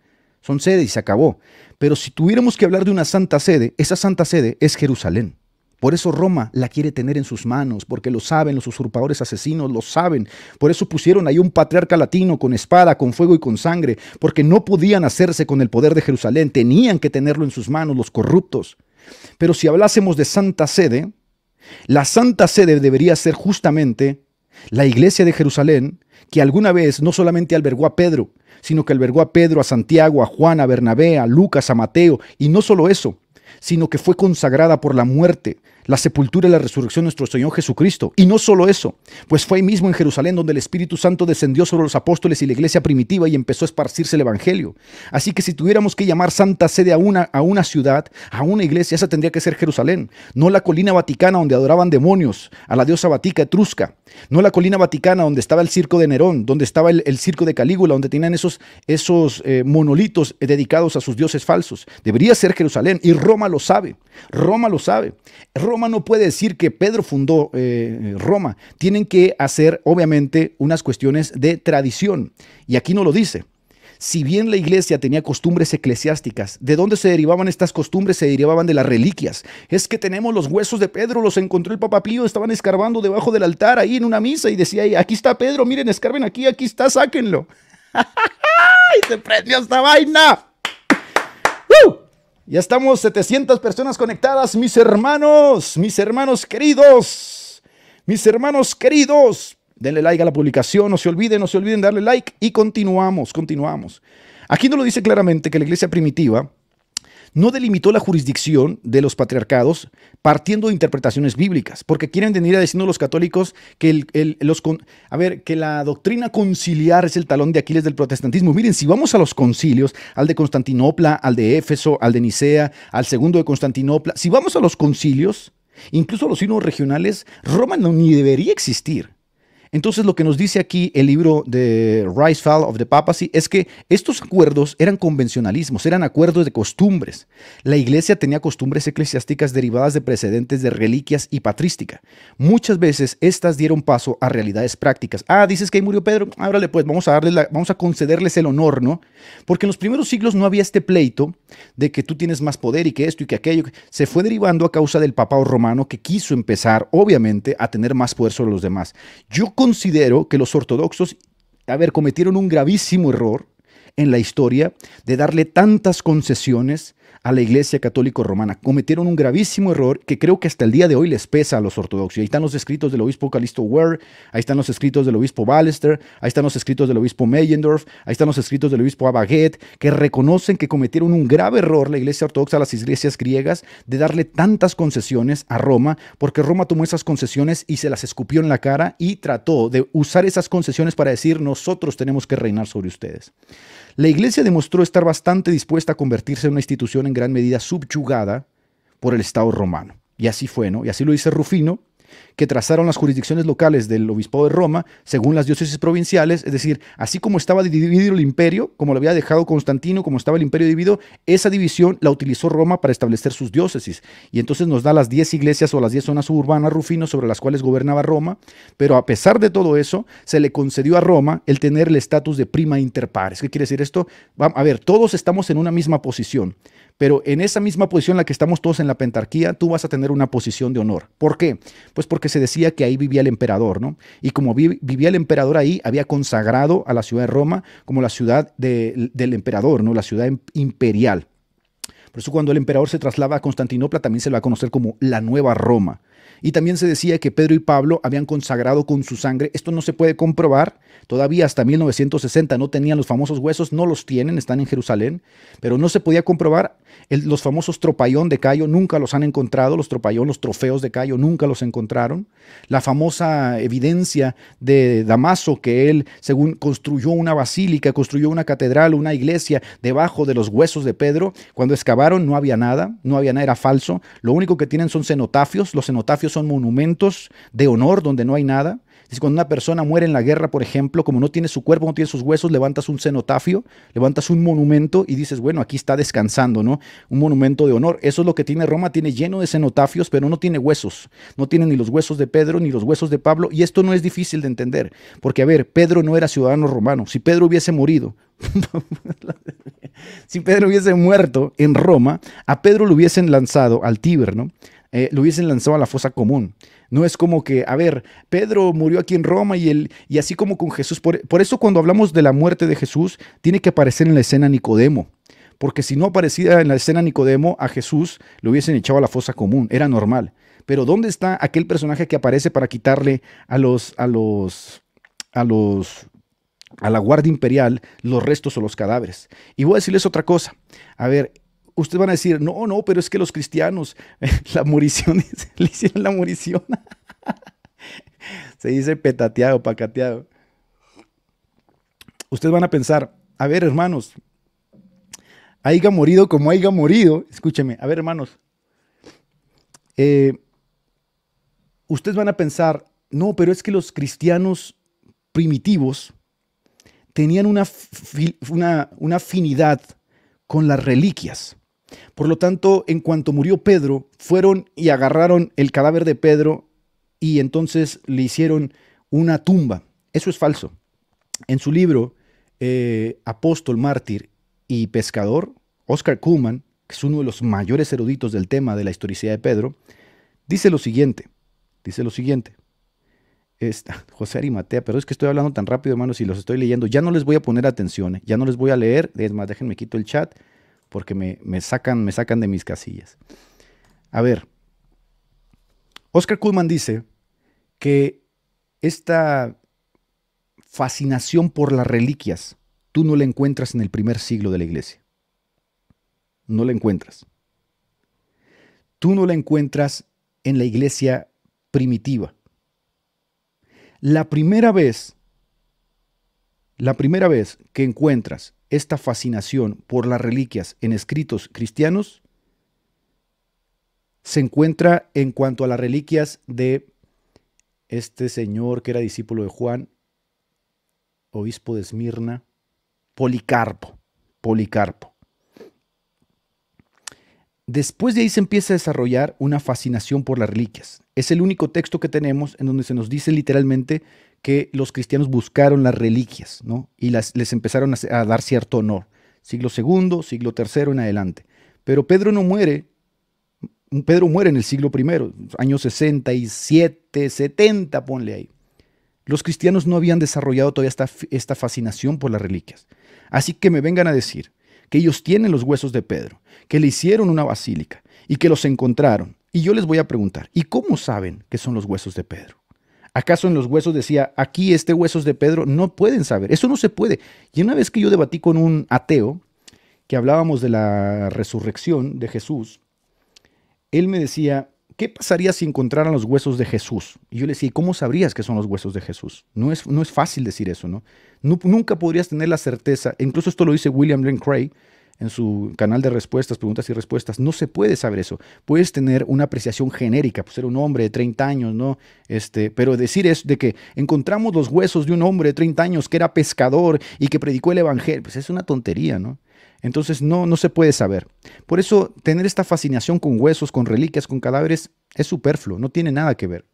Son sede y se acabó. Pero si tuviéramos que hablar de una santa sede, esa santa sede es Jerusalén. Por eso Roma la quiere tener en sus manos, porque lo saben los usurpadores asesinos, lo saben. Por eso pusieron ahí un patriarca latino con espada, con fuego y con sangre, porque no podían hacerse con el poder de Jerusalén, tenían que tenerlo en sus manos los corruptos. Pero si hablásemos de santa sede, la santa sede debería ser justamente la iglesia de Jerusalén, que alguna vez no solamente albergó a Pedro, sino que albergó a Pedro, a Santiago, a Juan, a Bernabé, a Lucas, a Mateo, y no solo eso, sino que fue consagrada por la muerte, la sepultura y la resurrección de nuestro Señor Jesucristo. Y no solo eso, pues fue ahí mismo en Jerusalén donde el Espíritu Santo descendió sobre los apóstoles y la iglesia primitiva y empezó a esparcirse el Evangelio. Así que si tuviéramos que llamar santa sede a una, a una ciudad, a una iglesia, esa tendría que ser Jerusalén, no la colina vaticana donde adoraban demonios, a la diosa vatica etrusca, no la colina vaticana donde estaba el circo de Nerón, donde estaba el, circo de Calígula, donde tenían esos, esos eh, monolitos dedicados a sus dioses falsos. Debería ser Jerusalén y Roma lo sabe. Roma lo sabe. Roma no puede decir que Pedro fundó eh, Roma. Tienen que hacer, obviamente, unas cuestiones de tradición. Y aquí no lo dice. Si bien la iglesia tenía costumbres eclesiásticas, ¿de dónde se derivaban estas costumbres? Se derivaban de las reliquias. Es que tenemos los huesos de Pedro, los encontró el Papa Pío, estaban escarbando debajo del altar ahí en una misa y decía, aquí está Pedro, miren, escarben aquí, aquí está, sáquenlo. (laughs) ¡Y se prendió esta vaina! Ya estamos 700 personas conectadas, mis hermanos, mis hermanos queridos, mis hermanos queridos. Denle like a la publicación, no se olviden, no se olviden darle like y continuamos, continuamos. Aquí no lo dice claramente que la iglesia primitiva no delimitó la jurisdicción de los patriarcados partiendo de interpretaciones bíblicas, porque quieren venir a decirnos los católicos que, los, a ver, que la doctrina conciliar es el talón de Aquiles del protestantismo. Miren, si vamos a los concilios, al de Constantinopla, al de Éfeso, al de Nicea, al segundo de Constantinopla, si vamos a los concilios, incluso a los signos regionales, Roma no, ni debería existir. Entonces lo que nos dice aquí el libro de Fall of the Papacy es que estos acuerdos eran convencionalismos, eran acuerdos de costumbres. La iglesia tenía costumbres eclesiásticas derivadas de precedentes de reliquias y patrística. Muchas veces estas dieron paso a realidades prácticas. Ah, dices que ahí murió Pedro, árale pues, vamos a, darle vamos a concederles el honor, ¿no? Porque en los primeros siglos no había este pleito de que tú tienes más poder y que esto y que aquello. Se fue derivando a causa del papado romano que quiso empezar, obviamente, a tener más poder sobre los demás. Yo considero que los ortodoxos a ver, cometieron un gravísimo error en la historia de darle tantas concesiones a la Iglesia Católica Romana. Cometieron un gravísimo error que creo que hasta el día de hoy les pesa a los ortodoxos. Ahí están los escritos del obispo Calisto Ware, ahí están los escritos del obispo Ballester, ahí están los escritos del obispo Meyendorf, ahí están los escritos del obispo Abaguet, que reconocen que cometieron un grave error la Iglesia Ortodoxa, las iglesias griegas, de darle tantas concesiones a Roma, porque Roma tomó esas concesiones y se las escupió en la cara y trató de usar esas concesiones para decir nosotros tenemos que reinar sobre ustedes. La iglesia demostró estar bastante dispuesta a convertirse en una institución en gran medida subyugada por el Estado romano. Y así fue, ¿no? Y así lo dice Rufino, que trazaron las jurisdicciones locales del obispado de Roma según las diócesis provinciales, es decir, así como estaba dividido el imperio, como lo había dejado Constantino, como estaba el imperio dividido, esa división la utilizó Roma para establecer sus diócesis. Y entonces nos da las 10 iglesias o las 10 zonas suburbanas Rufino sobre las cuales gobernaba Roma, pero a pesar de todo eso, se le concedió a Roma el tener el estatus de prima inter pares. ¿Qué quiere decir esto? A ver, todos estamos en una misma posición. Pero en esa misma posición en la que estamos todos en la pentarquía, tú vas a tener una posición de honor. ¿Por qué? Pues porque se decía que ahí vivía el emperador, ¿no? Y como vivía el emperador ahí, había consagrado a la ciudad de Roma como la ciudad del emperador, ¿no? La ciudad imperial. Por eso cuando el emperador se traslada a Constantinopla también se le va a conocer como la Nueva Roma. Y también se decía que Pedro y Pablo habían consagrado con su sangre. Esto no se puede comprobar. Todavía hasta 1960 no tenían los famosos huesos, no los tienen, están en Jerusalén, pero no se podía comprobar. Los famosos tropayón de Cayo nunca los han encontrado, los tropayón, los trofeos de Cayo nunca los encontraron. La famosa evidencia de Damaso que él, según construyó una basílica, construyó una catedral, una iglesia debajo de los huesos de Pedro, cuando excavaron no había nada, no había nada, era falso. Lo único que tienen son cenotafios, los cenotafios son monumentos de honor donde no hay nada. Cuando una persona muere en la guerra, por ejemplo, como no tiene su cuerpo, no tiene sus huesos, levantas un cenotafio, levantas un monumento y dices, bueno, aquí está descansando, ¿no? Un monumento de honor. Eso es lo que tiene Roma, tiene lleno de cenotafios, pero no tiene huesos. No tiene ni los huesos de Pedro ni los huesos de Pablo. Y esto no es difícil de entender, porque a ver, Pedro no era ciudadano romano. Si Pedro hubiese morido, (laughs) si Pedro hubiese muerto en Roma, a Pedro lo hubiesen lanzado al Tíber, ¿no? Eh, lo hubiesen lanzado a la fosa común. No es como que, a ver, Pedro murió aquí en Roma y, él, y así como con Jesús. Por, por eso cuando hablamos de la muerte de Jesús, tiene que aparecer en la escena Nicodemo porque si no aparecía en la escena Nicodemo, a Jesús lo hubiesen echado a la fosa común, era normal. Pero ¿dónde está aquel personaje que aparece para quitarle a los, a los, a los, a la guardia imperial los restos o los cadáveres? Y voy a decirles otra cosa. A ver, ustedes van a decir, no, no, pero es que los cristianos, (laughs) la morición, (laughs) le hicieron la morición. (laughs) Se dice petateado, pacateado. Ustedes van a pensar, a ver, hermanos, haya morido como haya morido, escúcheme, a ver, hermanos, eh, ustedes van a pensar, no, pero es que los cristianos primitivos tenían una, una afinidad con las reliquias. Por lo tanto, en cuanto murió Pedro, fueron y agarraron el cadáver de Pedro y entonces le hicieron una tumba. Eso es falso. En su libro eh, Apóstol, Mártir y Pescador, Oscar Kuhlman, que es uno de los mayores eruditos del tema de la historicidad de Pedro, dice lo siguiente, dice lo siguiente. Esta, (laughs) José Arimatea, pero es que estoy hablando tan rápido, hermanos, y los estoy leyendo. Ya no les voy a poner atención, ya no les voy a leer. Es más, déjenme quito el chat porque me, sacan, me sacan de mis casillas. A ver, Oscar Kuhlman dice que esta fascinación por las reliquias tú no la encuentras en el primer siglo de la iglesia. No la encuentras. Tú no la encuentras en la iglesia primitiva. La primera vez, la primera vez que encuentras esta fascinación por las reliquias en escritos cristianos se encuentra en cuanto a las reliquias de este señor que era discípulo de Juan, obispo de Esmirna, Policarpo, Policarpo. Después de ahí se empieza a desarrollar una fascinación por las reliquias. Es el único texto que tenemos en donde se nos dice literalmente que los cristianos buscaron las reliquias, ¿no? Y las, les empezaron a, dar cierto honor. Siglo II, siglo III en adelante. Pero Pedro no muere. Pedro muere en el siglo I, años 67, 70, ponle ahí. Los cristianos no habían desarrollado todavía esta, esta fascinación por las reliquias. Así que me vengan a decir que ellos tienen los huesos de Pedro, que le hicieron una basílica y que los encontraron. Y yo les voy a preguntar, ¿y cómo saben que son los huesos de Pedro? ¿Acaso en los huesos decía, aquí este huesos de Pedro? No pueden saber, eso no se puede. Y una vez que yo debatí con un ateo, que hablábamos de la resurrección de Jesús, él me decía, ¿qué pasaría si encontraran los huesos de Jesús? Y yo le decía, ¿cómo sabrías que son los huesos de Jesús? No es, no es fácil decir eso, ¿no? Nunca podrías tener la certeza, incluso esto lo dice William Lane Craig en su canal de respuestas, preguntas y respuestas, no se puede saber eso. Puedes tener una apreciación genérica, pues ser un hombre de 30 años, ¿no? Este, pero decir es de que encontramos los huesos de un hombre de 30 años que era pescador y que predicó el evangelio, pues es una tontería, ¿no? Entonces no, no se puede saber. Por eso tener esta fascinación con huesos, con reliquias, con cadáveres, es superfluo, no tiene nada que ver.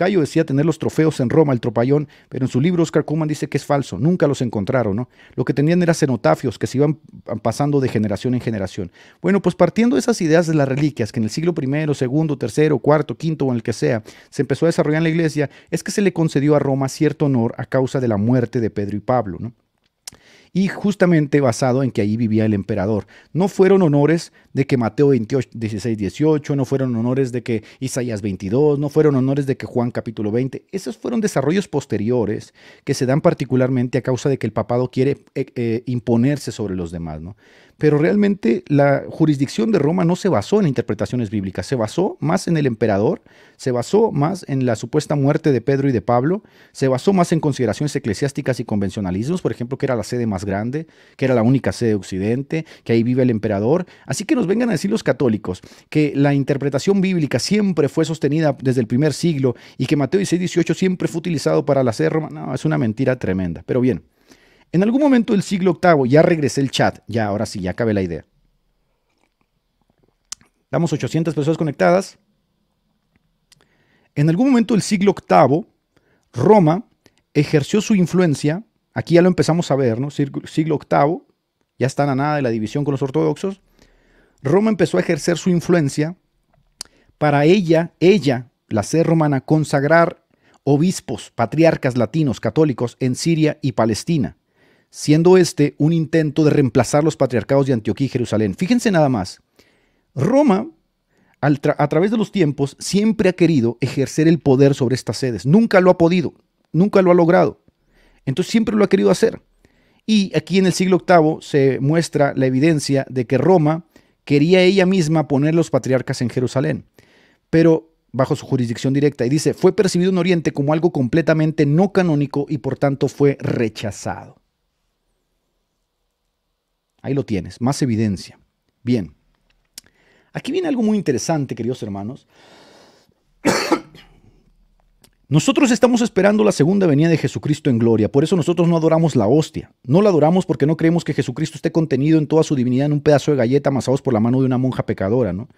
Cayo decía tener los trofeos en Roma, el tropayón, pero en su libro Oscar Kuhlman dice que es falso, nunca los encontraron, ¿no? Lo que tenían eran cenotafios que se iban pasando de generación en generación. Bueno, pues partiendo de esas ideas de las reliquias, que en el siglo I, segundo, tercero, cuarto, quinto o en el que sea, se empezó a desarrollar en la iglesia, es que se le concedió a Roma cierto honor a causa de la muerte de Pedro y Pablo, ¿no? Y justamente basado en que ahí vivía el emperador. No fueron honores de que Mateo 28, 16, 18, no fueron honores de que Isaías 22, no fueron honores de que Juan capítulo 20. Esos fueron desarrollos posteriores que se dan particularmente a causa de que el papado quiere eh, eh, imponerse sobre los demás. ¿no? Pero realmente la jurisdicción de Roma no se basó en interpretaciones bíblicas, se basó más en el emperador, se basó más en la supuesta muerte de Pedro y de Pablo, se basó más en consideraciones eclesiásticas y convencionalismos, por ejemplo, que era la sede más grande, que era la única sede de Occidente, que ahí vive el emperador. Así que nos vengan a decir los católicos que la interpretación bíblica siempre fue sostenida desde el primer siglo y que Mateo 16, 18 siempre fue utilizado para la sede de Roma. No, es una mentira tremenda. Pero bien. En algún momento del siglo VIII, ya regresé el chat, ya ahora sí, ya cabe la idea. Damos 800 personas conectadas. En algún momento del siglo VIII, Roma ejerció su influencia, aquí ya lo empezamos a ver, ¿no? Siglo VIII, ya están a nada de la división con los ortodoxos. Roma empezó a ejercer su influencia para ella, ella, la sede romana, consagrar obispos, patriarcas latinos, católicos en Siria y Palestina siendo este un intento de reemplazar los patriarcados de Antioquía y Jerusalén. Fíjense nada más, Roma, a través de los tiempos, siempre ha querido ejercer el poder sobre estas sedes. Nunca lo ha podido, nunca lo ha logrado. Entonces siempre lo ha querido hacer. Y aquí en el siglo VIII se muestra la evidencia de que Roma quería ella misma poner los patriarcas en Jerusalén, pero bajo su jurisdicción directa. Y dice, fue percibido en Oriente como algo completamente no canónico y por tanto fue rechazado. Ahí lo tienes, más evidencia. Bien. Aquí viene algo muy interesante, queridos hermanos. (coughs) Nosotros estamos esperando la segunda venida de Jesucristo en gloria, por eso nosotros no adoramos la hostia. No la adoramos porque no creemos que Jesucristo esté contenido en toda su divinidad en un pedazo de galleta amasados por la mano de una monja pecadora, ¿no?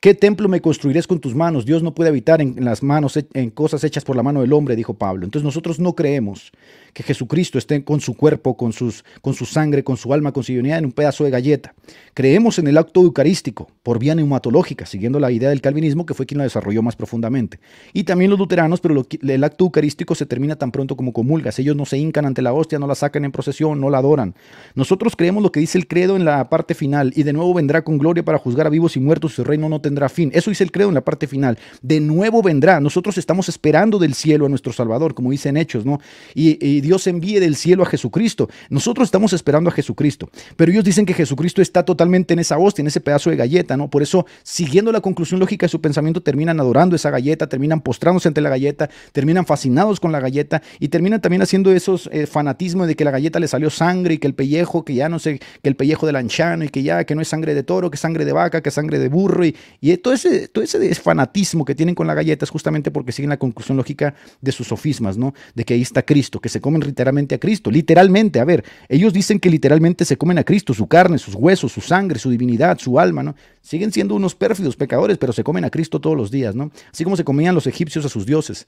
¿Qué templo me construirás con tus manos? Dios no puede habitar en, las manos, en cosas hechas por la mano del hombre, dijo Pablo. Entonces nosotros no creemos que Jesucristo esté con su cuerpo, con, sus, con su sangre, con su alma, con su divinidad en un pedazo de galleta. Creemos en el acto eucarístico, por vía neumatológica, siguiendo la idea del calvinismo, que fue quien lo desarrolló más profundamente. Y también los luteranos, pero el acto eucarístico se termina tan pronto como comulgas. Ellos no se hincan ante la hostia, no la sacan en procesión, no la adoran. Nosotros creemos lo que dice el credo en la parte final, y de nuevo vendrá con gloria para juzgar a vivos y muertos, su reino no tendrá fin. Eso dice el credo en la parte final. De nuevo vendrá. Nosotros estamos esperando del cielo a nuestro Salvador, como dicen Hechos, ¿no? Y, Dios envíe del cielo a Jesucristo. Nosotros estamos esperando a Jesucristo. Pero ellos dicen que Jesucristo está totalmente en esa hostia, en ese pedazo de galleta, ¿no? Por eso, siguiendo la conclusión lógica de su pensamiento, terminan adorando esa galleta, terminan postrándose ante la galleta, terminan fascinados con la galleta y terminan también haciendo esos eh, fanatismos de que la galleta le salió sangre y que el pellejo, que ya no sé, que el pellejo del anchano y que ya que no es sangre de toro, que es sangre de vaca, que es sangre de burro y, y todo ese, todo ese fanatismo que tienen con la galleta es justamente porque siguen la conclusión lógica de sus sofismas, ¿no? De que ahí está Cristo, que se comen literalmente a Cristo, literalmente, a ver, ellos dicen que literalmente se comen a Cristo, su carne, sus huesos, su sangre, su divinidad, su alma, ¿no? Siguen siendo unos pérfidos pecadores, pero se comen a Cristo todos los días, ¿no? Así como se comían los egipcios a sus dioses.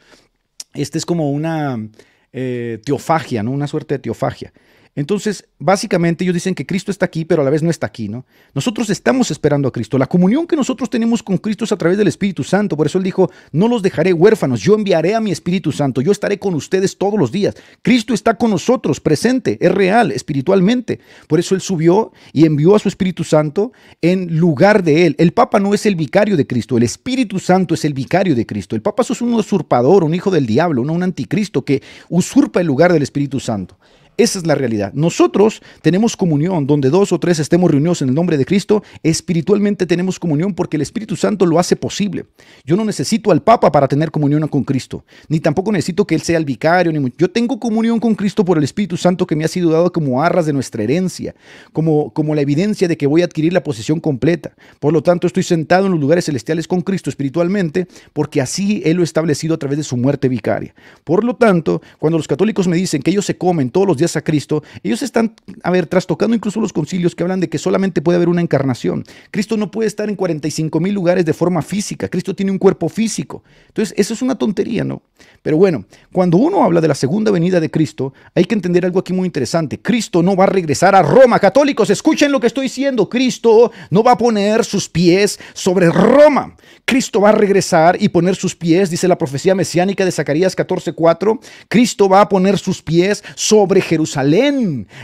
Este es como una eh, teofagia, ¿no? Una suerte de teofagia. Entonces, básicamente ellos dicen que Cristo está aquí, pero a la vez no está aquí, ¿no? Nosotros estamos esperando a Cristo. La comunión que nosotros tenemos con Cristo es a través del Espíritu Santo. Por eso Él dijo, no los dejaré huérfanos, yo enviaré a mi Espíritu Santo, yo estaré con ustedes todos los días. Cristo está con nosotros, presente, es real, espiritualmente. Por eso Él subió y envió a su Espíritu Santo en lugar de Él. El Papa no es el vicario de Cristo, el Espíritu Santo es el vicario de Cristo. El Papa es un usurpador, un hijo del diablo, un anticristo que usurpa el lugar del Espíritu Santo. Esa es la realidad. Nosotros tenemos comunión donde dos o tres estemos reunidos en el nombre de Cristo. Espiritualmente tenemos comunión porque el Espíritu Santo lo hace posible. Yo no necesito al Papa para tener comunión con Cristo, ni tampoco necesito que Él sea el vicario. Ni... Yo tengo comunión con Cristo por el Espíritu Santo que me ha sido dado como arras de nuestra herencia, como, como la evidencia de que voy a adquirir la posición completa. Por lo tanto, estoy sentado en los lugares celestiales con Cristo espiritualmente porque así Él lo ha establecido a través de su muerte vicaria. Por lo tanto, cuando los católicos me dicen que ellos se comen todos los días a Cristo, ellos están, a ver, trastocando incluso los concilios que hablan de que solamente puede haber una encarnación. Cristo no puede estar en 45 mil lugares de forma física. Cristo tiene un cuerpo físico. Entonces, eso es una tontería, ¿no? Pero bueno, cuando uno habla de la segunda venida de Cristo, hay que entender algo aquí muy interesante. Cristo no va a regresar a Roma. Católicos, escuchen lo que estoy diciendo. Cristo no va a poner sus pies sobre Roma. Cristo va a regresar y poner sus pies, dice la profecía mesiánica de Zacarías 14:4. Cristo va a poner sus pies sobre Jerusalén.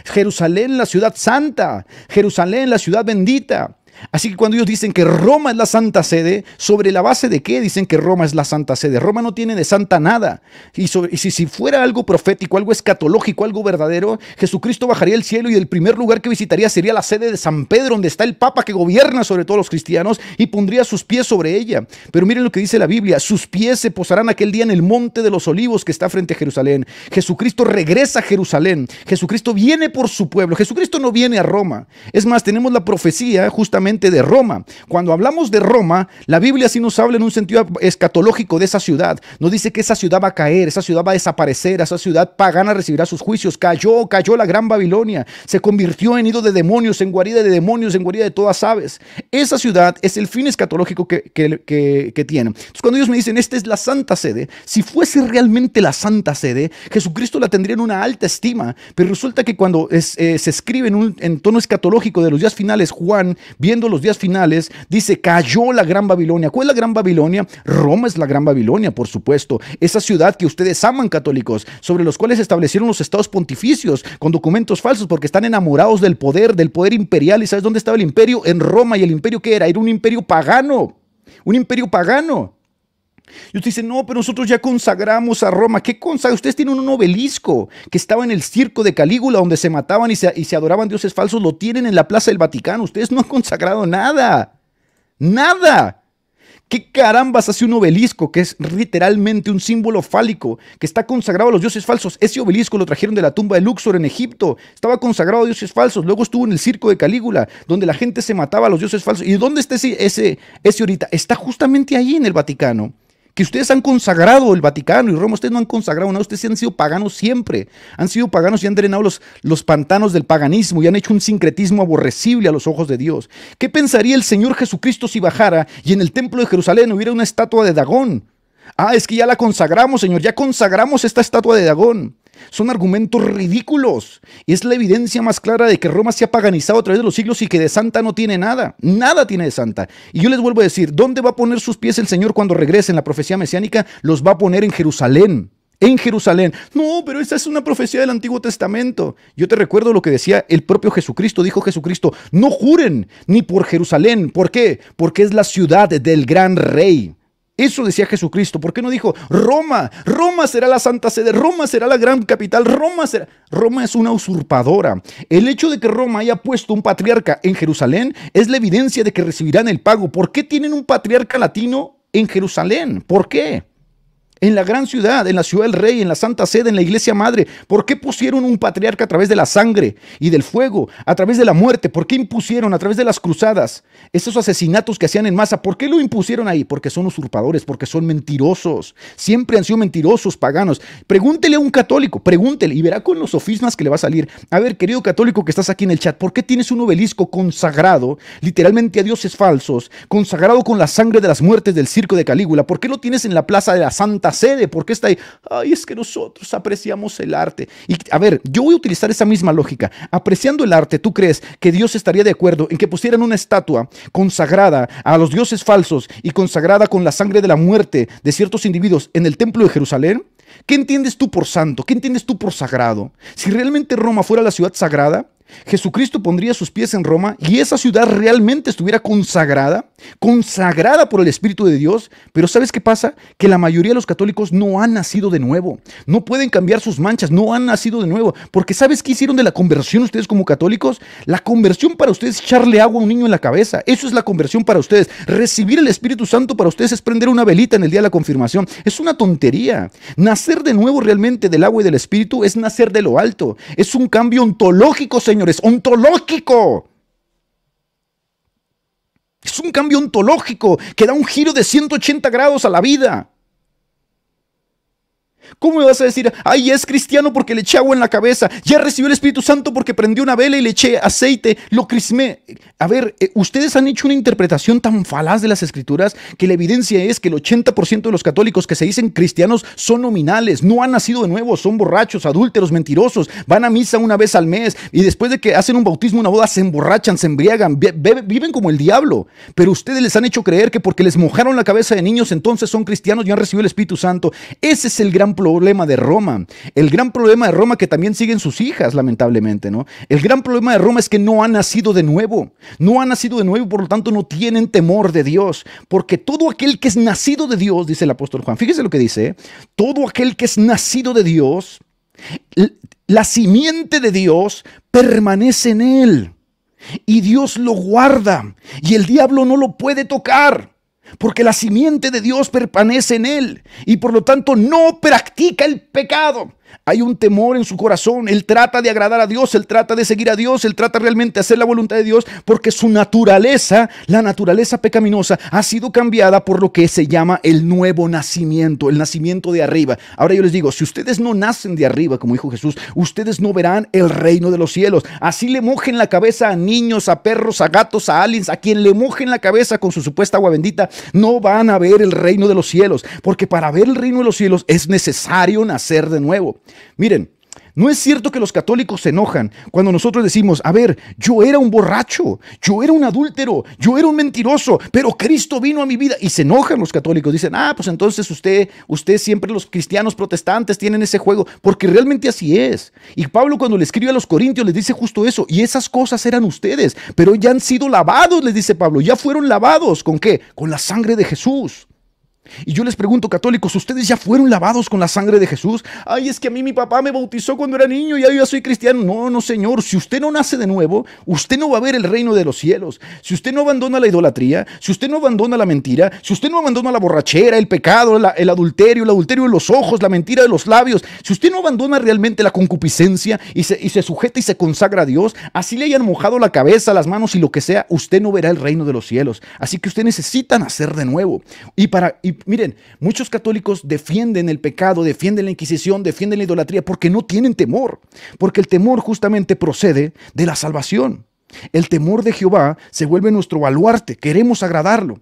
Jerusalén, la ciudad santa. Jerusalén, la ciudad bendita. Así que cuando ellos dicen que Roma es la santa sede, ¿sobre la base de qué dicen que Roma es la santa sede? Roma no tiene de santa nada. Y, si, si, fuera algo profético, algo escatológico, algo verdadero, Jesucristo bajaría al cielo y el primer lugar que visitaría sería la sede de San Pedro, donde está el Papa que gobierna sobre todos los cristianos y pondría sus pies sobre ella. Pero miren lo que dice la Biblia, sus pies se posarán aquel día en el monte de los olivos que está frente a Jerusalén. Jesucristo regresa a Jerusalén. Jesucristo viene por su pueblo. Jesucristo no viene a Roma. Es más, tenemos la profecía justamente de Roma. Cuando hablamos de Roma, la Biblia sí nos habla en un sentido escatológico de esa ciudad. Nos dice que esa ciudad va a caer, esa ciudad va a desaparecer, esa ciudad pagana recibirá sus juicios. Cayó, cayó la gran Babilonia, se convirtió en nido de demonios, en guarida de demonios, en guarida de todas aves. Esa ciudad es el fin escatológico que, que, tiene. Entonces, cuando ellos me dicen, esta es la santa sede, si fuese realmente la santa sede, Jesucristo la tendría en una alta estima, pero resulta que cuando eh, se escribe en un tono escatológico de los días finales, Juan, los días finales, dice, cayó la gran Babilonia. ¿Cuál es la gran Babilonia? Roma es la gran Babilonia, por supuesto. Esa ciudad que ustedes aman católicos, sobre los cuales establecieron los estados pontificios con documentos falsos porque están enamorados del poder, del poder imperial. ¿Y sabes dónde estaba el imperio? En Roma. ¿Y el imperio qué era? Era un imperio pagano. Un imperio pagano. Y usted dice, no, pero nosotros ya consagramos a Roma. ¿Qué consagra? Ustedes tienen un obelisco que estaba en el circo de Calígula, donde se mataban y se, adoraban dioses falsos. Lo tienen en la Plaza del Vaticano. Ustedes no han consagrado nada. Nada. ¿Qué carambas hace un obelisco que es literalmente un símbolo fálico que está consagrado a los dioses falsos? Ese obelisco lo trajeron de la tumba de Luxor en Egipto. Estaba consagrado a dioses falsos. Luego estuvo en el circo de Calígula, donde la gente se mataba a los dioses falsos. ¿Y dónde está ese, ese, ese ahorita? Está justamente ahí en el Vaticano que ustedes han consagrado el Vaticano y Roma, ustedes no han consagrado nada, ustedes han sido paganos siempre, han sido paganos y han drenado los, los pantanos del paganismo y han hecho un sincretismo aborrecible a los ojos de Dios. ¿Qué pensaría el Señor Jesucristo si bajara y en el templo de Jerusalén hubiera una estatua de Dagón? Ah, es que ya la consagramos, Señor, ya consagramos esta estatua de Dagón. Son argumentos ridículos. Y es la evidencia más clara de que Roma se ha paganizado a través de los siglos y que de santa no tiene nada. Nada tiene de santa. Y yo les vuelvo a decir, ¿dónde va a poner sus pies el Señor cuando regrese en la profecía mesiánica? Los va a poner en Jerusalén. En Jerusalén. No, pero esa es una profecía del Antiguo Testamento. Yo te recuerdo lo que decía el propio Jesucristo. Dijo Jesucristo, no juren ni por Jerusalén. ¿Por qué? Porque es la ciudad del gran rey. Eso decía Jesucristo. ¿Por qué no dijo Roma? Roma será la santa sede, Roma será la gran capital, Roma será... Roma es una usurpadora. El hecho de que Roma haya puesto un patriarca en Jerusalén es la evidencia de que recibirán el pago. ¿Por qué tienen un patriarca latino en Jerusalén? ¿Por qué? En la gran ciudad, en la ciudad del rey, en la santa sede, en la iglesia madre. ¿Por qué pusieron un patriarca a través de la sangre y del fuego, a través de la muerte? ¿Por qué impusieron a través de las cruzadas esos asesinatos que hacían en masa? ¿Por qué lo impusieron ahí? Porque son usurpadores, porque son mentirosos. Siempre han sido mentirosos, paganos. Pregúntele a un católico, pregúntele y verá con los sofismas que le va a salir. A ver, querido católico que estás aquí en el chat, ¿por qué tienes un obelisco consagrado, literalmente a dioses falsos, consagrado con la sangre de las muertes del circo de Calígula? ¿Por qué lo tienes en la plaza de la Santa Sede? ¿Por qué está ahí? Ay, es que nosotros apreciamos el arte. Y a ver, yo voy a utilizar esa misma lógica. Apreciando el arte, ¿tú crees que Dios estaría de acuerdo en que pusieran una estatua consagrada a los dioses falsos y consagrada con la sangre de la muerte de ciertos individuos en el templo de Jerusalén? ¿Qué entiendes tú por santo? ¿Qué entiendes tú por sagrado? Si realmente Roma fuera la ciudad sagrada, Jesucristo pondría sus pies en Roma y esa ciudad realmente estuviera consagrada, consagrada por el Espíritu de Dios. Pero ¿sabes qué pasa? Que la mayoría de los católicos no han nacido de nuevo. No pueden cambiar sus manchas, no han nacido de nuevo. Porque ¿sabes qué hicieron de la conversión ustedes como católicos? La conversión para ustedes es echarle agua a un niño en la cabeza. Eso es la conversión para ustedes. Recibir el Espíritu Santo para ustedes es prender una velita en el día de la confirmación. Es una tontería. Nacer de nuevo realmente del agua y del Espíritu es nacer de lo alto. Es un cambio ontológico, Señor señores, ontológico. Es un cambio ontológico que da un giro de 180 grados a la vida. ¿Cómo me vas a decir, ay, es cristiano porque le eché agua en la cabeza, ya recibió el Espíritu Santo porque prendió una vela y le eché aceite, lo crismé? A ver, eh, ustedes han hecho una interpretación tan falaz de las escrituras que la evidencia es que el 80% de los católicos que se dicen cristianos son nominales, no han nacido de nuevo, son borrachos, adúlteros, mentirosos, van a misa una vez al mes y después de que hacen un bautismo, una boda, se emborrachan, se embriagan, viven como el diablo. Pero ustedes les han hecho creer que porque les mojaron la cabeza de niños, entonces son cristianos y han recibido el Espíritu Santo. Ese es el gran problema de Roma. El gran problema de Roma que también siguen sus hijas, lamentablemente, ¿no? El gran problema de Roma es que no han nacido de nuevo. No han nacido de nuevo por lo tanto no tienen temor de Dios. Porque todo aquel que es nacido de Dios, dice el apóstol Juan, fíjese lo que dice, todo aquel que es nacido de Dios, la simiente de Dios permanece en él. Y Dios lo guarda. Y el diablo no lo puede tocar porque la simiente de Dios permanece en él y por lo tanto no practica el pecado. Hay un temor en su corazón. Él trata de agradar a Dios, él trata de seguir a Dios, él trata realmente de hacer la voluntad de Dios porque su naturaleza, la naturaleza pecaminosa, ha sido cambiada por lo que se llama el nuevo nacimiento, el nacimiento de arriba. Ahora yo les digo, si ustedes no nacen de arriba, como dijo Jesús, ustedes no verán el reino de los cielos. Así le mojen la cabeza a niños, a perros, a gatos, a aliens, a quien le mojen la cabeza con su supuesta agua bendita, no van a ver el reino de los cielos, porque para ver el reino de los cielos es necesario nacer de nuevo. Miren, no es cierto que los católicos se enojan cuando nosotros decimos, a ver, yo era un borracho, yo era un adúltero, yo era un mentiroso, pero Cristo vino a mi vida. Y se enojan los católicos, dicen, ah, pues entonces usted, usted siempre los cristianos protestantes tienen ese juego, porque realmente así es. Y Pablo cuando le escribe a los corintios les dice justo eso, y esas cosas eran ustedes, pero ya han sido lavados, les dice Pablo, ya fueron lavados, ¿con qué? Con la sangre de Jesús. Y yo les pregunto, católicos, ¿ustedes ya fueron lavados con la sangre de Jesús? Ay, es que a mí mi papá me bautizó cuando era niño y yo ya soy cristiano. No, no, Señor. Si usted no nace de nuevo, usted no va a ver el reino de los cielos. Si usted no abandona la idolatría, si usted no abandona la mentira, si usted no abandona la borrachera, el pecado, el adulterio, el adulterio de los ojos, la mentira de los labios, si usted no abandona realmente la concupiscencia y se, y se sujeta y se consagra a Dios, así le hayan mojado la cabeza, las manos y lo que sea, usted no verá el reino de los cielos. Así que usted necesita nacer de nuevo. Y para... Miren, muchos católicos defienden el pecado, defienden la Inquisición, defienden la idolatría porque no tienen temor, porque el temor justamente procede de la salvación. El temor de Jehová se vuelve nuestro baluarte, queremos agradarlo.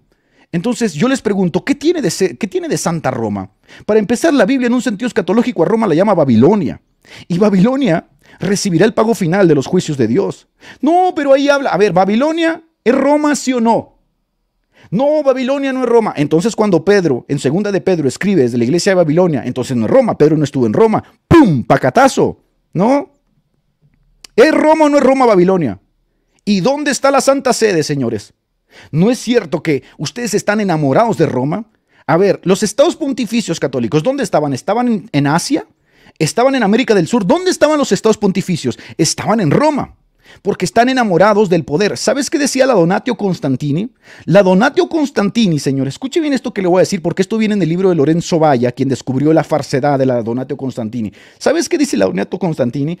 Entonces yo les pregunto, ¿qué tiene, de ¿qué tiene de Santa Roma? Para empezar, la Biblia en un sentido escatológico a Roma la llama Babilonia. Y Babilonia recibirá el pago final de los juicios de Dios. No, pero ahí habla, a ver, Babilonia es Roma, sí o no. No, Babilonia no es Roma. Entonces cuando Pedro, en segunda de Pedro, escribe desde la iglesia de Babilonia, entonces no es Roma, Pedro no estuvo en Roma. ¡Pum! Pacatazo. ¿No? ¿Es Roma o no es Roma Babilonia? ¿Y dónde está la Santa Sede, señores? ¿No es cierto que ustedes están enamorados de Roma? A ver, los estados pontificios católicos, ¿dónde estaban? ¿Estaban en Asia? ¿Estaban en América del Sur? ¿Dónde estaban los estados pontificios? Estaban en Roma porque están enamorados del poder. ¿Sabes qué decía la Donatio Constantini? La Donatio Constantini, señor, escuche bien esto que le voy a decir, porque esto viene en el libro de Lorenzo Valla, quien descubrió la farsedad de la Donatio Constantini. ¿Sabes qué dice la Donatio Constantini?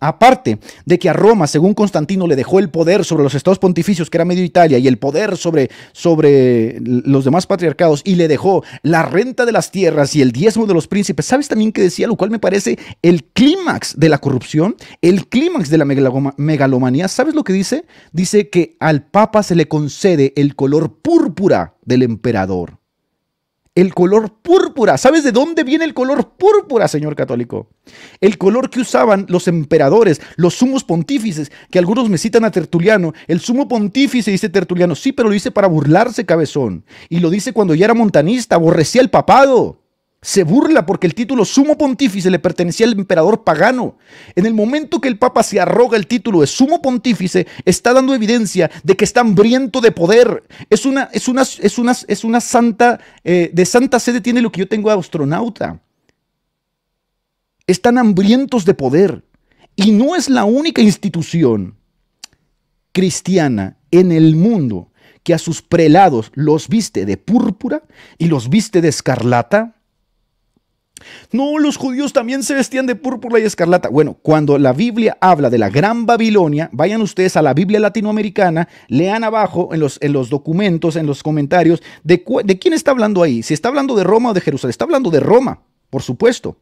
Aparte de que a Roma, según Constantino, le dejó el poder sobre los estados pontificios, que era medio Italia, y el poder sobre, sobre los demás patriarcados, y le dejó la renta de las tierras y el diezmo de los príncipes, ¿sabes también que decía? Lo cual me parece el clímax de la corrupción, el clímax de la megalomanía. ¿Sabes lo que dice? Dice que al Papa se le concede el color púrpura del emperador. El color púrpura. ¿Sabes de dónde viene el color púrpura, señor católico? El color que usaban los emperadores, los sumos pontífices, que algunos me citan a Tertuliano. El sumo pontífice, dice Tertuliano, sí, pero lo dice para burlarse, cabezón. Y lo dice cuando ya era montanista, aborrecía el papado. Se burla porque el título sumo pontífice le pertenecía al emperador pagano. En el momento que el papa se arroga el título de sumo pontífice, está dando evidencia de que está hambriento de poder. Es una, es una, es una, es una santa, eh, de santa sede tiene lo que yo tengo de astronauta. Están hambrientos de poder. Y no es la única institución cristiana en el mundo que a sus prelados los viste de púrpura y los viste de escarlata no, los judíos también se vestían de púrpura y escarlata. Bueno, cuando la Biblia habla de la Gran Babilonia, vayan ustedes a la Biblia latinoamericana, lean abajo en los, en los documentos, en los comentarios, de, de quién está hablando ahí. Si está hablando de Roma o de Jerusalén. Está hablando de Roma, por supuesto.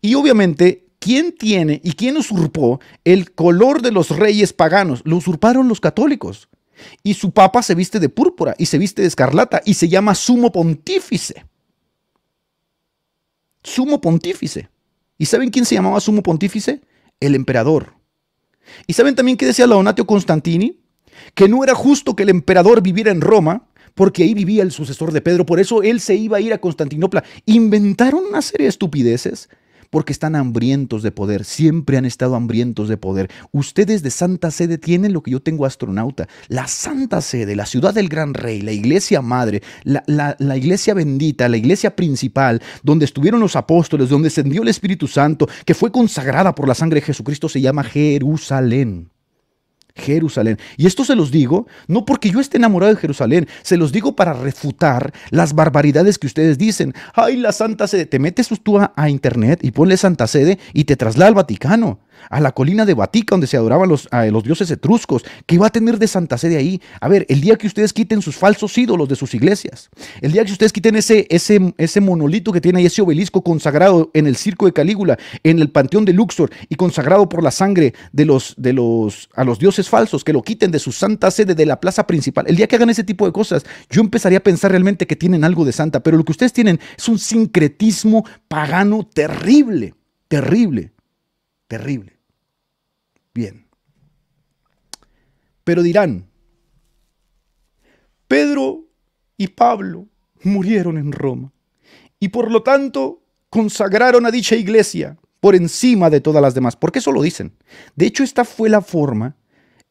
Y obviamente, ¿quién tiene y quién usurpó el color de los reyes paganos? Lo usurparon los católicos. Y su papa se viste de púrpura y se viste de escarlata y se llama sumo pontífice sumo pontífice. ¿Y saben quién se llamaba sumo pontífice? El emperador. ¿Y saben también qué decía Leonatio Constantini? Que no era justo que el emperador viviera en Roma, porque ahí vivía el sucesor de Pedro, por eso él se iba a ir a Constantinopla. Inventaron una serie de estupideces porque están hambrientos de poder, siempre han estado hambrientos de poder. Ustedes de Santa Sede tienen lo que yo tengo astronauta, la Santa Sede, la ciudad del gran rey, la iglesia madre, la, iglesia bendita, la iglesia principal, donde estuvieron los apóstoles, donde descendió el Espíritu Santo, que fue consagrada por la sangre de Jesucristo, se llama Jerusalén. Jerusalén. Y esto se los digo no porque yo esté enamorado de Jerusalén, se los digo para refutar las barbaridades que ustedes dicen. Ay, la Santa Sede. Te metes tú a, a internet y ponle Santa Sede y te traslada al Vaticano a la colina de Batica, donde se adoraban los, los dioses etruscos. ¿Qué va a tener de Santa Sede ahí? A ver, el día que ustedes quiten sus falsos ídolos de sus iglesias, el día que ustedes quiten ese, ese, ese monolito que tiene ahí, ese obelisco consagrado en el circo de Calígula, en el panteón de Luxor y consagrado por la sangre de los, de los, a los dioses falsos, que lo quiten de su santa sede de la plaza principal, el día que hagan ese tipo de cosas, yo empezaría a pensar realmente que tienen algo de santa, pero lo que ustedes tienen es un sincretismo pagano terrible, terrible, terrible. Bien. Pero dirán, Pedro y Pablo murieron en Roma y por lo tanto consagraron a dicha iglesia por encima de todas las demás. ¿Por qué eso lo dicen? De hecho, esta fue la forma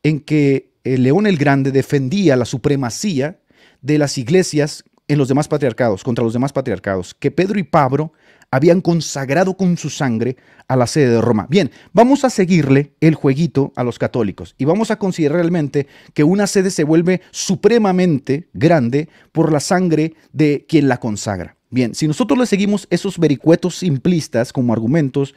en que León el Grande defendía la supremacía de las iglesias en los demás patriarcados, contra los demás patriarcados, que Pedro y Pablo habían consagrado con su sangre a la sede de Roma. Bien, vamos a seguirle el jueguito a los católicos y vamos a considerar realmente que una sede se vuelve supremamente grande por la sangre de quien la consagra. Bien, si nosotros le seguimos esos vericuetos simplistas como argumentos,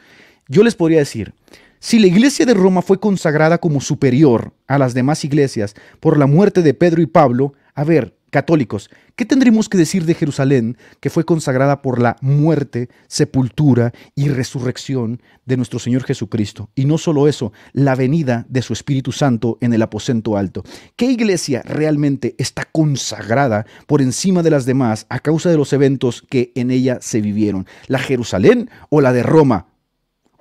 yo les podría decir, si la iglesia de Roma fue consagrada como superior a las demás iglesias por la muerte de Pedro y Pablo, a ver, católicos, ¿qué tendríamos que decir de Jerusalén que fue consagrada por la muerte, sepultura y resurrección de nuestro Señor Jesucristo? Y no solo eso, la venida de su Espíritu Santo en el aposento alto. ¿Qué iglesia realmente está consagrada por encima de las demás a causa de los eventos que en ella se vivieron? ¿La Jerusalén o la de Roma?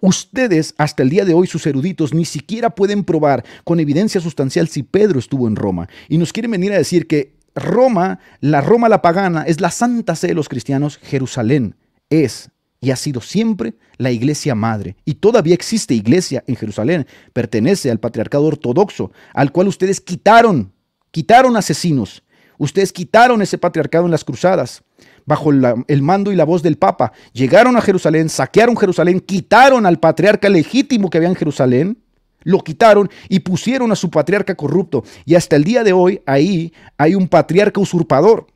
Ustedes, hasta el día de hoy, sus eruditos, ni siquiera pueden probar con evidencia sustancial si Pedro estuvo en Roma. Y nos quieren venir a decir que Roma, la Roma la pagana, es la santa sede de los cristianos. Jerusalén es y ha sido siempre la iglesia madre. Y todavía existe iglesia en Jerusalén. Pertenece al patriarcado ortodoxo, al cual ustedes quitaron, quitaron asesinos. Ustedes quitaron ese patriarcado en las cruzadas, bajo el mando y la voz del Papa. Llegaron a Jerusalén, saquearon Jerusalén, quitaron al patriarca legítimo que había en Jerusalén lo quitaron y pusieron a su patriarca corrupto. Y hasta el día de hoy ahí hay un patriarca usurpador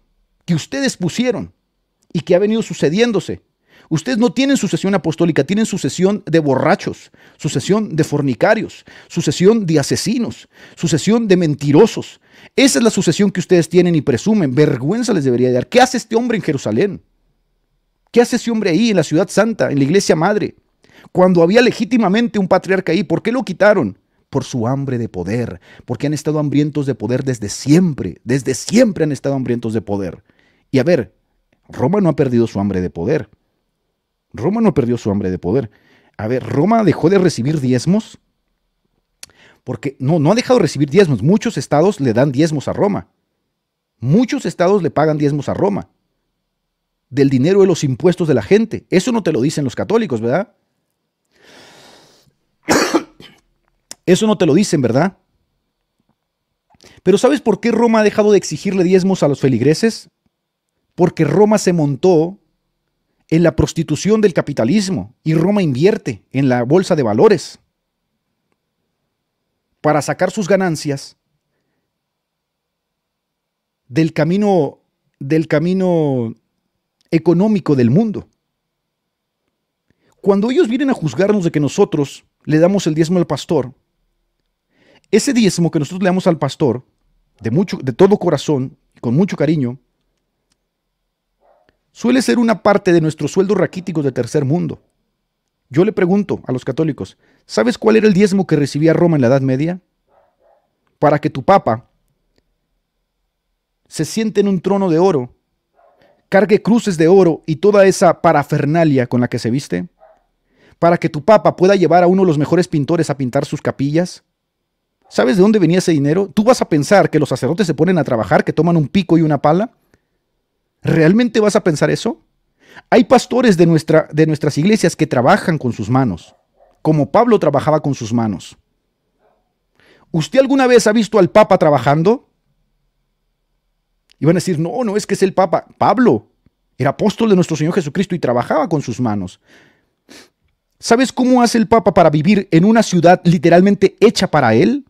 que ustedes pusieron y que ha venido sucediéndose. Ustedes no tienen sucesión apostólica, tienen sucesión de borrachos, sucesión de fornicarios, sucesión de asesinos, sucesión de mentirosos. Esa es la sucesión que ustedes tienen y presumen. Vergüenza les debería dar. ¿Qué hace este hombre en Jerusalén? ¿Qué hace ese hombre ahí en la ciudad santa, en la iglesia madre? Cuando había legítimamente un patriarca ahí. ¿Por qué lo quitaron? Por su hambre de poder, porque han estado hambrientos de poder desde siempre, desde siempre han estado hambrientos de poder. Y a ver, Roma no ha perdido su hambre de poder. Roma no perdió su hambre de poder. A ver, Roma dejó de recibir diezmos porque no, no ha dejado de recibir diezmos. Muchos estados le dan diezmos a Roma. Muchos estados le pagan diezmos a Roma. Del dinero de los impuestos de la gente. Eso no te lo dicen los católicos, ¿verdad? Eso no te lo dicen, ¿verdad? Pero ¿sabes por qué Roma ha dejado de exigirle diezmos a los feligreses? Porque Roma se montó en la prostitución del capitalismo y Roma invierte en la bolsa de valores para sacar sus ganancias del camino del camino económico del mundo. Cuando ellos vienen a juzgarnos de que nosotros le damos el diezmo al pastor, ese diezmo que nosotros le damos al pastor, de, mucho, de todo corazón, con mucho cariño, suele ser una parte de nuestros sueldos raquíticos de tercer mundo. Yo le pregunto a los católicos, ¿sabes cuál era el diezmo que recibía Roma en la Edad Media? Para que tu papa se siente en un trono de oro, cargue cruces de oro y toda esa parafernalia con la que se viste, para que tu papa pueda llevar a uno de los mejores pintores a pintar sus capillas, ¿Sabes de dónde venía ese dinero? ¿Tú vas a pensar que los sacerdotes se ponen a trabajar, que toman un pico y una pala? ¿Realmente vas a pensar eso? Hay pastores de, nuestra, de nuestras iglesias que trabajan con sus manos, como Pablo trabajaba con sus manos. ¿Usted alguna vez ha visto al Papa trabajando? Y van a decir, no, no es que es el Papa. Pablo era apóstol de nuestro Señor Jesucristo y trabajaba con sus manos. ¿Sabes cómo hace el Papa para vivir en una ciudad literalmente hecha para él?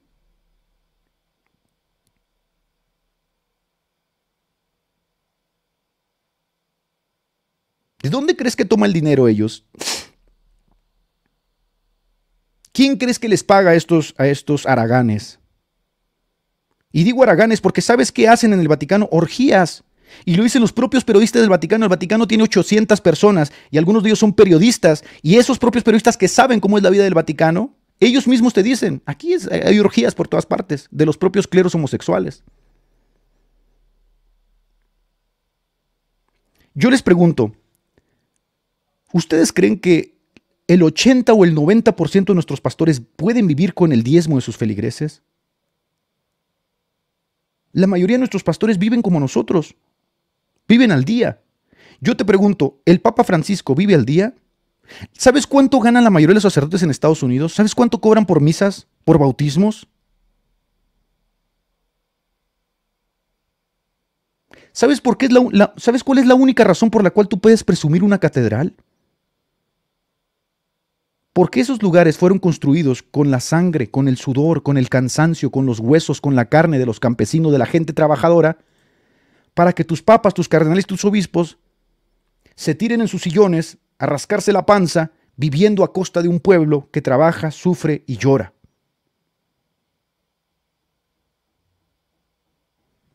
¿De dónde crees que toma el dinero ellos? ¿Quién crees que les paga a estos, a estos araganes? Y digo araganes porque ¿sabes qué hacen en el Vaticano? Orgías. Y lo dicen los propios periodistas del Vaticano. El Vaticano tiene 800 personas y algunos de ellos son periodistas. Y esos propios periodistas que saben cómo es la vida del Vaticano, ellos mismos te dicen, aquí hay orgías por todas partes, de los propios cleros homosexuales. Yo les pregunto, ¿Ustedes creen que el 80 o el 90% de nuestros pastores pueden vivir con el diezmo de sus feligreses? La mayoría de nuestros pastores viven como nosotros, viven al día. Yo te pregunto, ¿el Papa Francisco vive al día? ¿Sabes cuánto ganan la mayoría de los sacerdotes en Estados Unidos? ¿Sabes cuánto cobran por misas, por bautismos? ¿Sabes, por qué es la, ¿Sabes cuál es la única razón por la cual tú puedes presumir una catedral? Porque esos lugares fueron construidos con la sangre, con el sudor, con el cansancio, con los huesos, con la carne de los campesinos, de la gente trabajadora, para que tus papas, tus cardenales, tus obispos se tiren en sus sillones a rascarse la panza, viviendo a costa de un pueblo que trabaja, sufre y llora.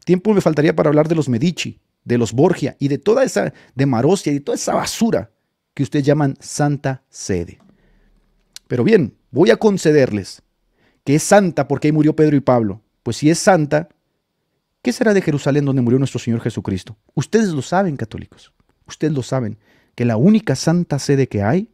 Tiempo me faltaría para hablar de los Medici, de los Borgia y de toda esa, de Marosia y toda esa basura que ustedes llaman Santa Sede. Pero bien, voy a concederles que es santa porque ahí murió Pedro y Pablo. Pues si es santa, ¿qué será de Jerusalén donde murió nuestro Señor Jesucristo? Ustedes lo saben, católicos. Ustedes lo saben, que la única santa sede que hay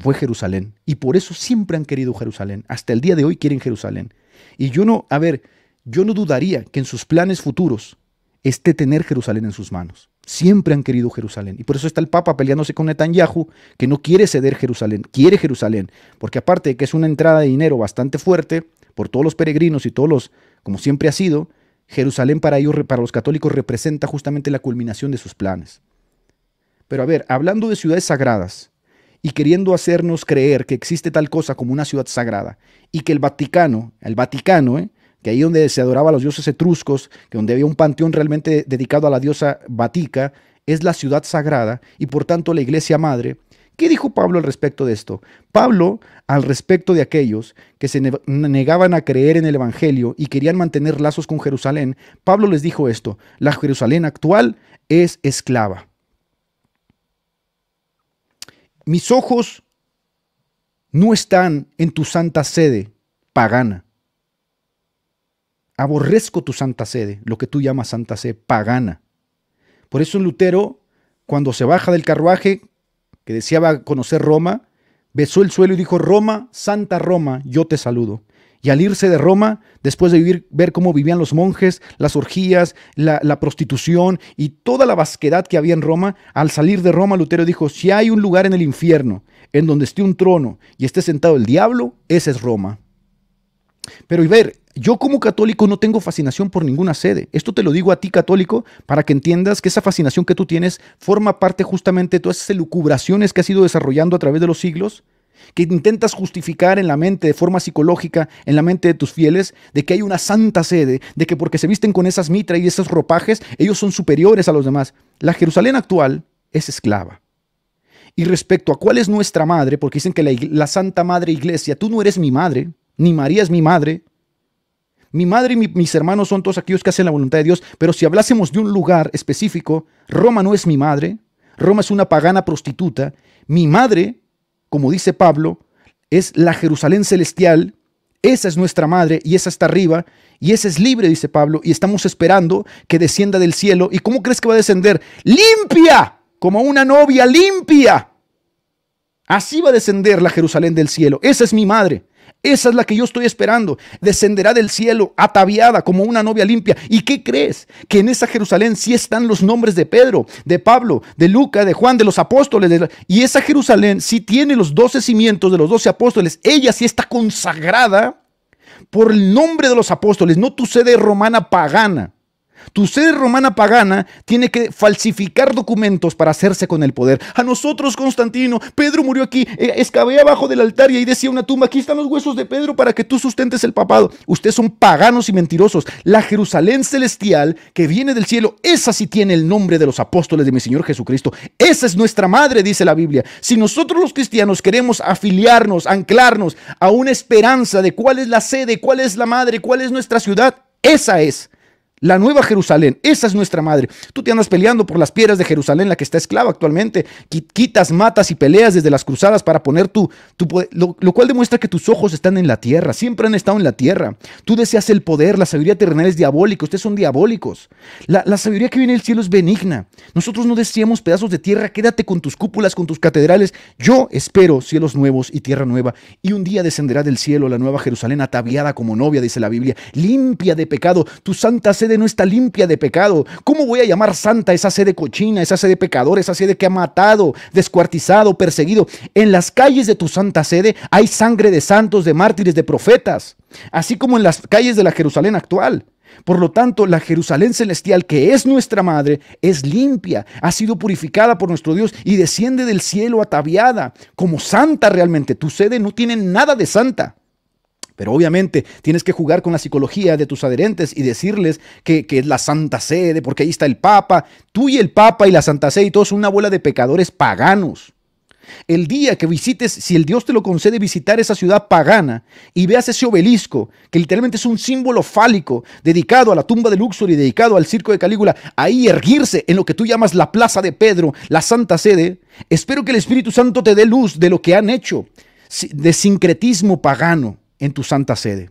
fue Jerusalén. Y por eso siempre han querido Jerusalén. Hasta el día de hoy quieren Jerusalén. Y yo no, a ver, yo no dudaría que en sus planes futuros esté tener Jerusalén en sus manos. Siempre han querido Jerusalén. Y por eso está el Papa peleándose con Netanyahu, que no quiere ceder Jerusalén, quiere Jerusalén. Porque aparte de que es una entrada de dinero bastante fuerte por todos los peregrinos y todos los, como siempre ha sido, Jerusalén para ellos, para los católicos, representa justamente la culminación de sus planes. Pero a ver, hablando de ciudades sagradas y queriendo hacernos creer que existe tal cosa como una ciudad sagrada y que el Vaticano, el Vaticano, ¿eh? Que ahí donde se adoraba a los dioses etruscos, que donde había un panteón realmente dedicado a la diosa Vatica, es la ciudad sagrada y por tanto la iglesia madre. ¿Qué dijo Pablo al respecto de esto? Pablo, al respecto de aquellos que se negaban a creer en el Evangelio y querían mantener lazos con Jerusalén, Pablo les dijo esto, la Jerusalén actual es esclava. Mis ojos no están en tu santa sede pagana Aborrezco tu santa sede, lo que tú llamas santa sede pagana. Por eso Lutero cuando se baja del carruaje, que deseaba conocer Roma, besó el suelo y dijo, Roma, Santa Roma, yo te saludo. Y al irse de Roma, después de ver cómo vivían los monjes, las orgías, la, la, prostitución y toda la vasquedad que había en Roma, al salir de Roma, Lutero dijo, si hay un lugar en el infierno en donde esté un trono y esté sentado el diablo, ese es Roma. Pero y ver, yo como católico no tengo fascinación por ninguna sede. Esto te lo digo a ti católico para que entiendas que esa fascinación que tú tienes forma parte justamente de todas esas elucubraciones que has ido desarrollando a través de los siglos que intentas justificar en la mente de forma psicológica, en la mente de tus fieles, de que hay una santa sede, de que porque se visten con esas mitras y esos ropajes, ellos son superiores a los demás. La Jerusalén actual es esclava. Y respecto a cuál es nuestra madre, porque dicen que la, la Santa Madre Iglesia, tú no eres mi madre, ni María es mi madre. Mi madre y mi, mis hermanos son todos aquellos que hacen la voluntad de Dios, pero si hablásemos de un lugar específico, Roma no es mi madre, Roma es una pagana prostituta, mi madre como dice Pablo, es la Jerusalén celestial, esa es nuestra madre y esa está arriba y esa es libre, dice Pablo, y estamos esperando que descienda del cielo. ¿Y cómo crees que va a descender? Limpia, como una novia limpia. Así va a descender la Jerusalén del cielo. Esa es mi madre. Esa es la que yo estoy esperando. Descenderá del cielo ataviada como una novia limpia. ¿Y qué crees? Que en esa Jerusalén sí están los nombres de Pedro, de Pablo, de Luca, de Juan, de los apóstoles. Y esa Jerusalén sí tiene los doce cimientos de los doce apóstoles. Ella sí está consagrada por el nombre de los apóstoles, no tu sede romana pagana. Tu sede romana pagana tiene que falsificar documentos para hacerse con el poder. A nosotros, Constantino, Pedro murió aquí, eh, excavé abajo del altar y ahí decía una tumba, aquí están los huesos de Pedro para que tú sustentes el papado. Ustedes son paganos y mentirosos. La Jerusalén celestial que viene del cielo, esa sí tiene el nombre de los apóstoles de mi Señor Jesucristo. Esa es nuestra madre, dice la Biblia. Si nosotros los cristianos queremos afiliarnos, anclarnos a una esperanza de cuál es la sede, cuál es la madre, cuál es nuestra ciudad, esa es la nueva Jerusalén, esa es nuestra madre. Tú te andas peleando por las piedras de Jerusalén, la que está esclava actualmente. Quitas, matas y peleas desde las cruzadas para poner tu, tu poder, lo, lo, cual demuestra que tus ojos están en la tierra, siempre han estado en la tierra. Tú deseas el poder, la sabiduría terrenal es diabólica, ustedes son diabólicos. La, la sabiduría que viene del cielo es benigna. Nosotros no deseamos pedazos de tierra, quédate con tus cúpulas, con tus catedrales. Yo espero cielos nuevos y tierra nueva. Y un día descenderá del cielo la nueva Jerusalén ataviada como novia, dice la Biblia, limpia de pecado. Tu santa sede no está limpia de pecado. ¿Cómo voy a llamar santa esa sede cochina, esa sede pecadora, esa sede que ha matado, descuartizado, perseguido? En las calles de tu santa sede hay sangre de santos, de mártires, de profetas, así como en las calles de la Jerusalén actual. Por lo tanto, la Jerusalén celestial, que es nuestra madre, es limpia, ha sido purificada por nuestro Dios y desciende del cielo ataviada como santa realmente. Tu sede no tiene nada de santa. Pero obviamente tienes que jugar con la psicología de tus adherentes y decirles que, es la Santa Sede, porque ahí está el Papa. Tú y el Papa y la Santa Sede y todos son una bola de pecadores paganos. El día que visites, si el Dios te lo concede, visitar esa ciudad pagana y veas ese obelisco, que literalmente es un símbolo fálico dedicado a la tumba de Luxor y dedicado al circo de Calígula, ahí erguirse en lo que tú llamas la plaza de Pedro, la Santa Sede, espero que el Espíritu Santo te dé luz de lo que han hecho de sincretismo pagano en tu santa sede.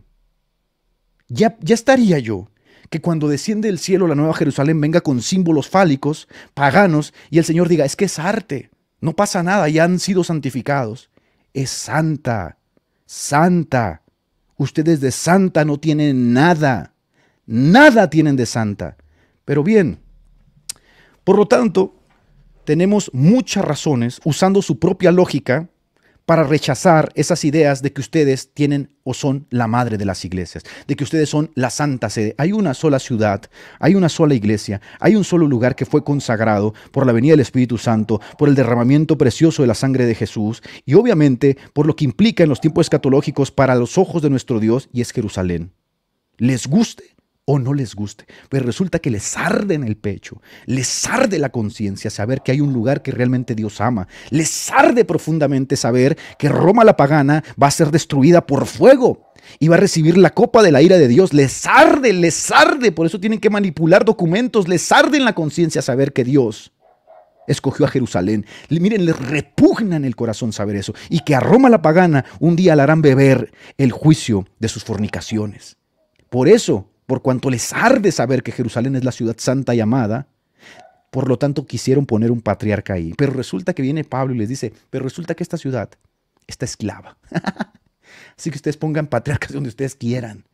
Ya, ya estaría yo que cuando desciende del cielo la nueva Jerusalén venga con símbolos fálicos, paganos, y el Señor diga, es que es arte, no pasa nada, ya han sido santificados. Es santa, santa. Ustedes de santa no tienen nada, nada tienen de santa. Pero bien, por lo tanto, tenemos muchas razones, usando su propia lógica, para rechazar esas ideas de que ustedes tienen o son la madre de las iglesias, de que ustedes son la santa sede. Hay una sola ciudad, hay una sola iglesia, hay un solo lugar que fue consagrado por la venida del Espíritu Santo, por el derramamiento precioso de la sangre de Jesús y obviamente por lo que implica en los tiempos escatológicos para los ojos de nuestro Dios y es Jerusalén. Les guste o no les guste, pero resulta que les arde en el pecho, les arde la conciencia saber que hay un lugar que realmente Dios ama, les arde profundamente saber que Roma la pagana va a ser destruida por fuego y va a recibir la copa de la ira de Dios, les arde, les arde, por eso tienen que manipular documentos, les arde en la conciencia saber que Dios escogió a Jerusalén. Miren, les repugna en el corazón saber eso y que a Roma la pagana un día le harán beber el juicio de sus fornicaciones. Por eso por cuanto les arde saber que Jerusalén es la ciudad santa y amada, Por lo tanto, quisieron poner un patriarca ahí. Pero resulta que viene Pablo y les dice, pero resulta que esta ciudad está esclava. (laughs) Así que ustedes pongan patriarcas donde ustedes quieran.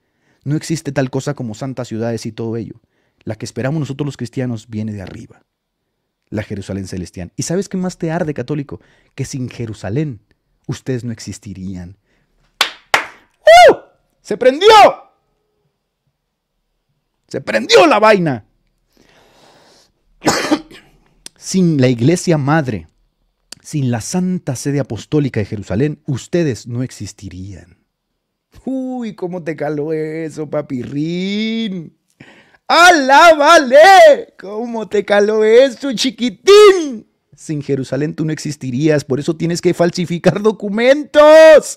No existe tal cosa como santas ciudades y todo ello. La que esperamos nosotros los cristianos viene de arriba, la Jerusalén celestial. ¿Y sabes qué más te arde, católico? Que sin Jerusalén ustedes no existirían. ¡Uh! ¡Se prendió! Se prendió la vaina. (coughs) sin la iglesia madre, sin la santa sede apostólica de Jerusalén, ustedes no existirían. Uy, cómo te caló eso, papirrín. ¡Alábale! ¿Cómo te caló eso, chiquitín? Sin Jerusalén tú no existirías, por eso tienes que falsificar documentos.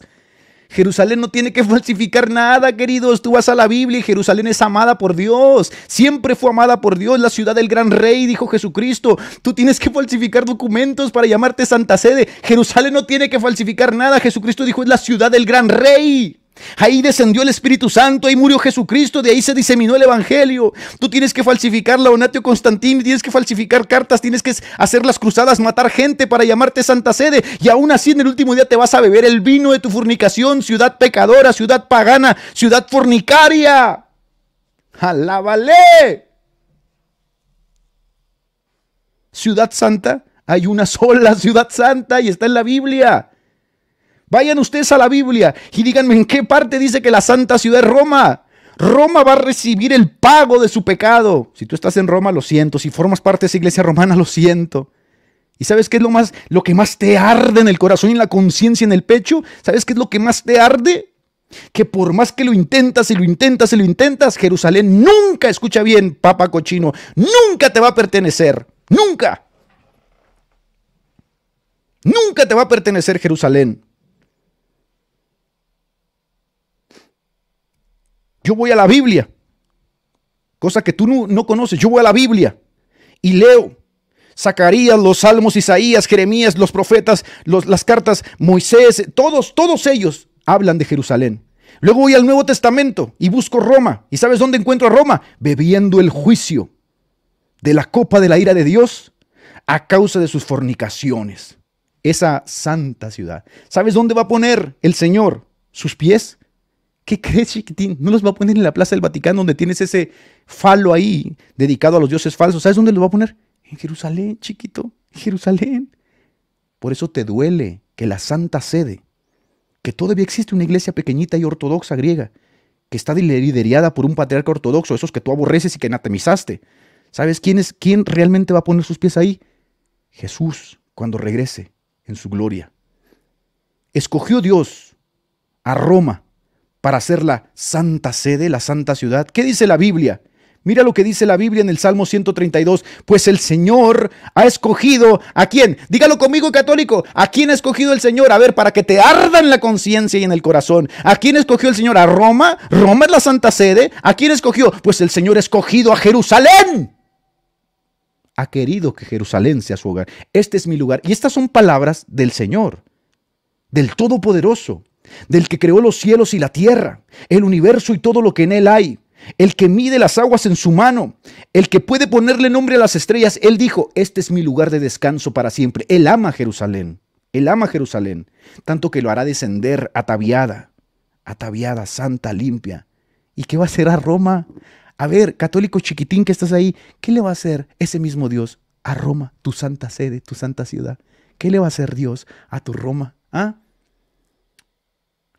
Jerusalén no tiene que (laughs) falsificar nada, queridos. Tú vas a la Biblia y Jerusalén es amada por Dios. Siempre fue amada por Dios, la ciudad del gran rey, dijo Jesucristo. Tú tienes que (laughs) falsificar documentos para llamarte Santa Sede. Jerusalén no tiene que falsificar nada. Jesucristo dijo, es la ciudad del gran rey. Ahí descendió el Espíritu Santo, ahí murió Jesucristo, de ahí se diseminó el Evangelio. Tú tienes que falsificar la Onatio Constantín, tienes que falsificar cartas, tienes que hacer las cruzadas, matar gente para llamarte Santa Sede. Y aún así en el último día te vas a beber el vino de tu fornicación, ciudad pecadora, ciudad pagana, ciudad fornicaria. ¡Alábale! Ciudad Santa, hay una sola ciudad santa y está en la Biblia. Vayan ustedes a la Biblia y díganme en qué parte dice que la santa ciudad es Roma. Roma va a recibir el pago de su pecado. Si tú estás en Roma, lo siento. Si formas parte de esa iglesia romana, lo siento. ¿Y sabes qué es lo más lo que más te arde en el corazón y en la conciencia en el pecho? ¿Sabes qué es lo que más te arde? Que por más que lo intentas y lo intentas y lo intentas, Jerusalén nunca, escucha bien, papa cochino, nunca te va a pertenecer. Nunca. Nunca te va a pertenecer Jerusalén. Yo voy a la Biblia, cosa que tú no, conoces. Yo voy a la Biblia y leo Zacarías, los Salmos, Isaías, Jeremías, los profetas, las cartas, Moisés, todos, todos ellos hablan de Jerusalén. Luego voy al Nuevo Testamento y busco Roma. ¿Y sabes dónde encuentro a Roma? Bebiendo el juicio de la copa de la ira de Dios a causa de sus fornicaciones. Esa santa ciudad. ¿Sabes dónde va a poner el Señor sus pies? ¿Qué crees, chiquitín? No los va a poner en la Plaza del Vaticano donde tienes ese falo ahí dedicado a los dioses falsos. ¿Sabes dónde lo va a poner? En Jerusalén, chiquito. En Jerusalén. Por eso te duele que la Santa Sede, que todavía existe una iglesia pequeñita y ortodoxa griega, que está liderada por un patriarca ortodoxo, esos que tú aborreces y que anatemizaste. ¿Sabes quién es quién realmente va a poner sus pies ahí? Jesús, cuando regrese en su gloria. Escogió Dios a Roma para ser la santa sede, la santa ciudad. ¿Qué dice la Biblia? Mira lo que dice la Biblia en el Salmo 132. Pues el Señor ha escogido a quién. Dígalo conmigo, católico. ¿A quién ha escogido el Señor? A ver, para que te arda en la conciencia y en el corazón. ¿A quién escogió el Señor? ¿A Roma? ¿Roma es la santa sede? ¿A quién escogió? Pues el Señor ha escogido a Jerusalén. Ha querido que Jerusalén sea su hogar. Este es mi lugar. Y estas son palabras del Señor, del Todopoderoso del que creó los cielos y la tierra, el universo y todo lo que en él hay, el que mide las aguas en su mano, el que puede ponerle nombre a las estrellas. Él dijo, este es mi lugar de descanso para siempre. Él ama Jerusalén, él ama Jerusalén, tanto que lo hará descender ataviada, ataviada, santa, limpia. ¿Y qué va a hacer a Roma? A ver, católico chiquitín que estás ahí, ¿qué le va a hacer ese mismo Dios a Roma, tu santa sede, tu santa ciudad? ¿Qué le va a hacer Dios a tu Roma? ¿Ah?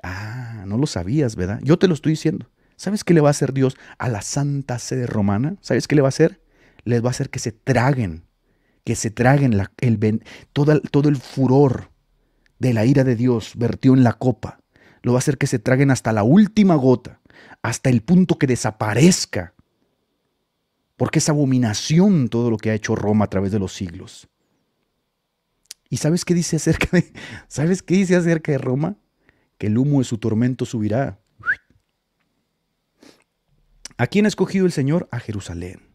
Ah, no lo sabías, ¿verdad? Yo te lo estoy diciendo. ¿Sabes qué le va a hacer Dios a la santa sede romana? ¿Sabes qué le va a hacer? Les va a hacer que se traguen, que se traguen el, todo, todo el furor de la ira de Dios vertió en la copa. Lo va a hacer que se traguen hasta la última gota, hasta el punto que desaparezca. Porque es abominación todo lo que ha hecho Roma a través de los siglos. ¿Y sabes qué dice acerca de, (laughs) ¿sabes qué dice acerca de Roma? Que el humo de su tormento subirá. ¿A quién ha escogido el Señor? A Jerusalén.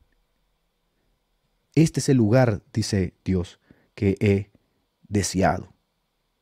Este es el lugar, dice Dios, que he deseado.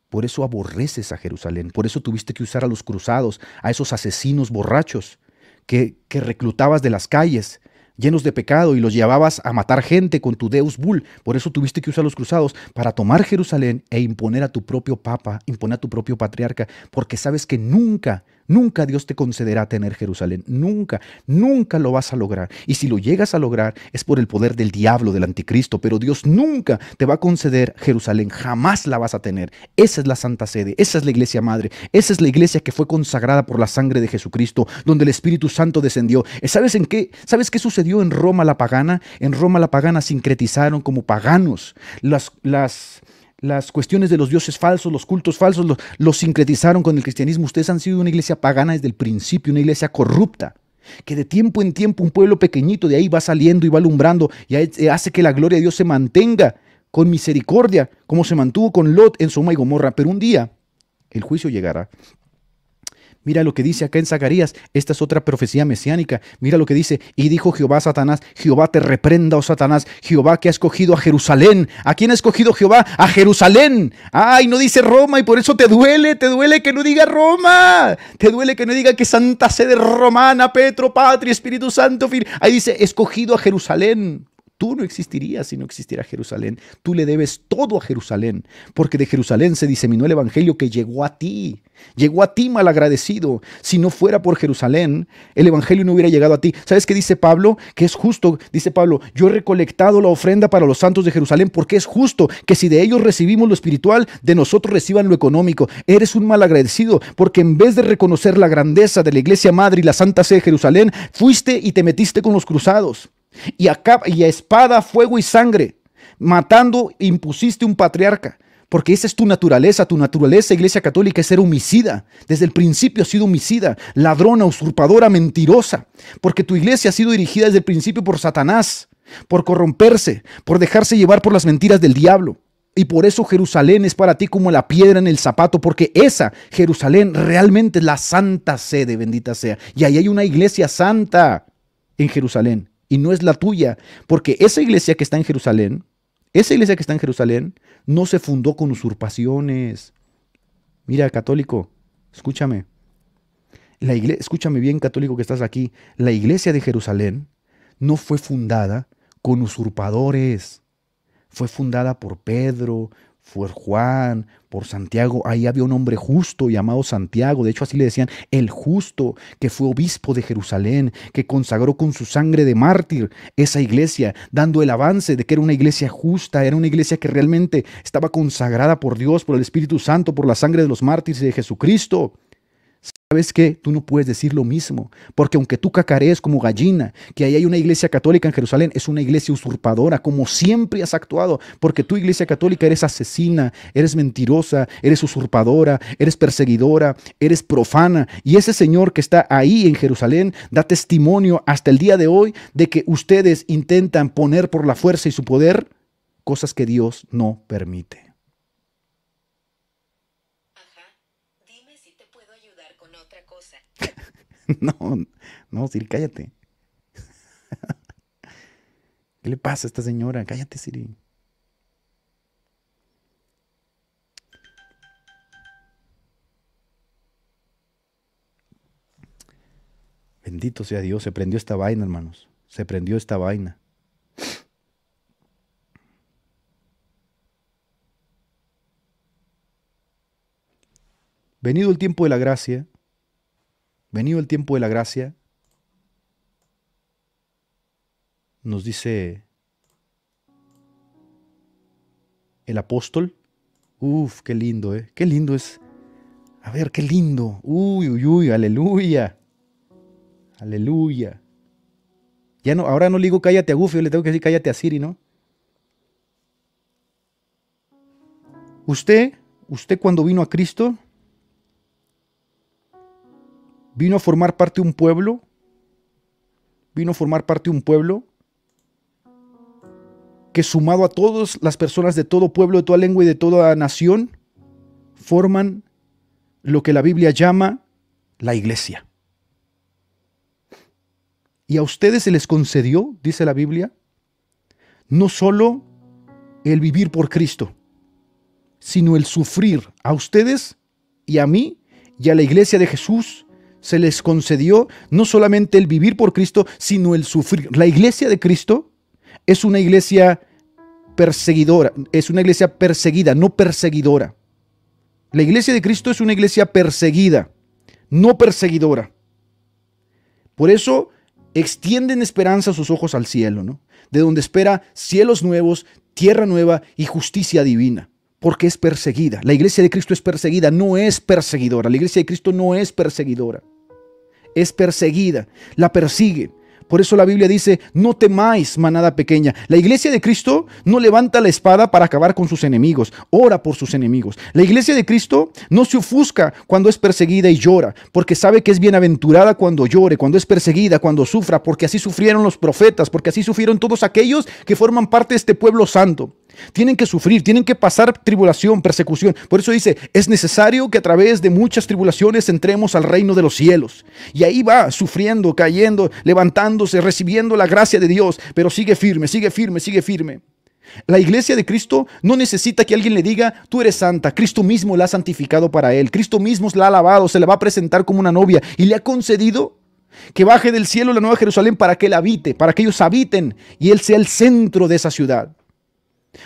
Por eso aborreces a Jerusalén, por eso tuviste que usar a los cruzados, a esos asesinos borrachos que, que reclutabas de las calles llenos de pecado y los llevabas a matar gente con tu Deus Bull. Por eso tuviste que usar los cruzados para tomar Jerusalén e imponer a tu propio papa, imponer a tu propio patriarca, porque sabes que nunca, nunca Dios te concederá tener Jerusalén. Nunca, nunca lo vas a lograr. Y si lo llegas a lograr es por el poder del diablo, del anticristo, pero Dios nunca te va a conceder Jerusalén. Jamás la vas a tener. Esa es la Santa Sede, esa es la iglesia madre, esa es la iglesia que fue consagrada por la sangre de Jesucristo, donde el Espíritu Santo descendió. ¿Sabes en qué? ¿Sabes qué sucedió? en Roma la pagana, en Roma la pagana sincretizaron como paganos las, las, las cuestiones de los dioses falsos, los cultos falsos, los, sincretizaron con el cristianismo. Ustedes han sido una iglesia pagana desde el principio, una iglesia corrupta que de tiempo en tiempo un pueblo pequeñito de ahí va saliendo y va alumbrando y hace que la gloria de Dios se mantenga con misericordia, como se mantuvo con Lot en Soma y Gomorra. Pero un día el juicio llegará Mira lo que dice acá en Zacarías. Esta es otra profecía mesiánica. Mira lo que dice. Y dijo Jehová a Satanás, Jehová te reprenda, oh Satanás, Jehová que ha escogido a Jerusalén. ¿A quién ha escogido Jehová? A Jerusalén. Ay, no dice Roma y por eso te duele, te duele que no diga Roma. Te duele que no diga que Santa Sede Romana, Petro, Patria, Espíritu Santo. Ahí dice, escogido a Jerusalén. Tú no existirías si no existiera Jerusalén. Tú le debes todo a Jerusalén, porque de Jerusalén se diseminó el Evangelio que llegó a ti. Llegó a ti malagradecido. Si no fuera por Jerusalén, el Evangelio no hubiera llegado a ti. ¿Sabes qué dice Pablo? Que es justo, dice Pablo, yo he recolectado la ofrenda para los santos de Jerusalén porque es justo que si de ellos recibimos lo espiritual, de nosotros reciban lo económico. Eres un malagradecido porque en vez de reconocer la grandeza de la iglesia madre y la santa sede de Jerusalén, fuiste y te metiste con los cruzados y a, espada, fuego y sangre, matando, impusiste un patriarca. Porque esa es tu naturaleza, tu naturaleza, iglesia católica, es ser homicida. Desde el principio ha sido homicida, ladrona, usurpadora, mentirosa. Porque tu iglesia ha sido dirigida desde el principio por Satanás, por corromperse, por dejarse llevar por las mentiras del diablo. Y por eso Jerusalén es para ti como la piedra en el zapato, porque esa Jerusalén realmente es la santa sede, bendita sea. Y ahí hay una iglesia santa en Jerusalén y no es la tuya, porque esa iglesia que está en Jerusalén, esa iglesia que está en Jerusalén no se fundó con usurpaciones. Mira, católico, escúchame. La iglesia, escúchame bien, católico que estás aquí. La iglesia de Jerusalén no fue fundada con usurpadores. Fue fundada por Pedro, fue Juan, por Santiago. Ahí había un hombre justo llamado Santiago. De hecho, así le decían el justo, que fue obispo de Jerusalén, que consagró con su sangre de mártir esa iglesia, dando el avance de que era una iglesia justa, era una iglesia que realmente estaba consagrada por Dios, por el Espíritu Santo, por la sangre de los mártires y de Jesucristo. ¿Sabes qué? Tú no puedes decir lo mismo, porque aunque tú cacarees como gallina, que ahí hay una iglesia católica en Jerusalén, es una iglesia usurpadora, como siempre has actuado, porque tu iglesia católica eres asesina, eres mentirosa, eres usurpadora, eres perseguidora, eres profana, y ese Señor que está ahí en Jerusalén da testimonio hasta el día de hoy de que ustedes intentan poner por la fuerza y su poder cosas que Dios no permite. (laughs) no, no, Siri, cállate. (laughs) ¿Qué le pasa a esta señora? Cállate, Siri. Bendito sea Dios, se prendió esta vaina, hermanos. Se prendió esta vaina. Venido el tiempo de la gracia, Venido el tiempo de la gracia, nos dice el apóstol, uf, qué lindo, ¿eh? Qué lindo es. A ver, qué lindo. Uy, uy, uy, aleluya. Aleluya. Ya no, ahora no le digo cállate a Goofy, le tengo que decir cállate a Siri, ¿no? Usted, usted cuando vino a Cristo, vino a formar parte de un pueblo, vino a formar parte de un pueblo que sumado a todas las personas de todo pueblo, de toda lengua y de toda nación, forman lo que la Biblia llama la iglesia. Y a ustedes se les concedió, dice la Biblia, no solo el vivir por Cristo, sino el sufrir a ustedes y a mí y a la iglesia de Jesús se les concedió no solamente el vivir por Cristo, sino el sufrir. La iglesia de Cristo es una iglesia perseguidora, es una iglesia perseguida, no perseguidora. La iglesia de Cristo es una iglesia perseguida, no perseguidora. Por eso extienden esperanza sus ojos al cielo, ¿no? De donde espera cielos nuevos, tierra nueva y justicia divina porque es perseguida. La iglesia de Cristo es perseguida, no es perseguidora. La iglesia de Cristo no es perseguidora. Es perseguida, la persigue. Por eso la Biblia dice, no temáis, manada pequeña. La iglesia de Cristo no levanta la espada para acabar con sus enemigos, ora por sus enemigos. La iglesia de Cristo no se ofusca cuando es perseguida y llora, porque sabe que es bienaventurada cuando llore, cuando es perseguida, cuando sufra, porque así sufrieron los profetas, porque así sufrieron todos aquellos que forman parte de este pueblo santo. Tienen que sufrir, tienen que pasar tribulación, persecución. Por eso dice, es necesario que a través de muchas tribulaciones entremos al reino de los cielos. Y ahí va, sufriendo, cayendo, levantándose, recibiendo la gracia de Dios, pero sigue firme, sigue firme, sigue firme. La iglesia de Cristo no necesita que alguien le diga, tú eres santa. Cristo mismo la ha santificado para él. Cristo mismo la ha lavado, se la va a presentar como una novia y le ha concedido que baje del cielo la nueva Jerusalén para que él habite, para que ellos habiten y él sea el centro de esa ciudad.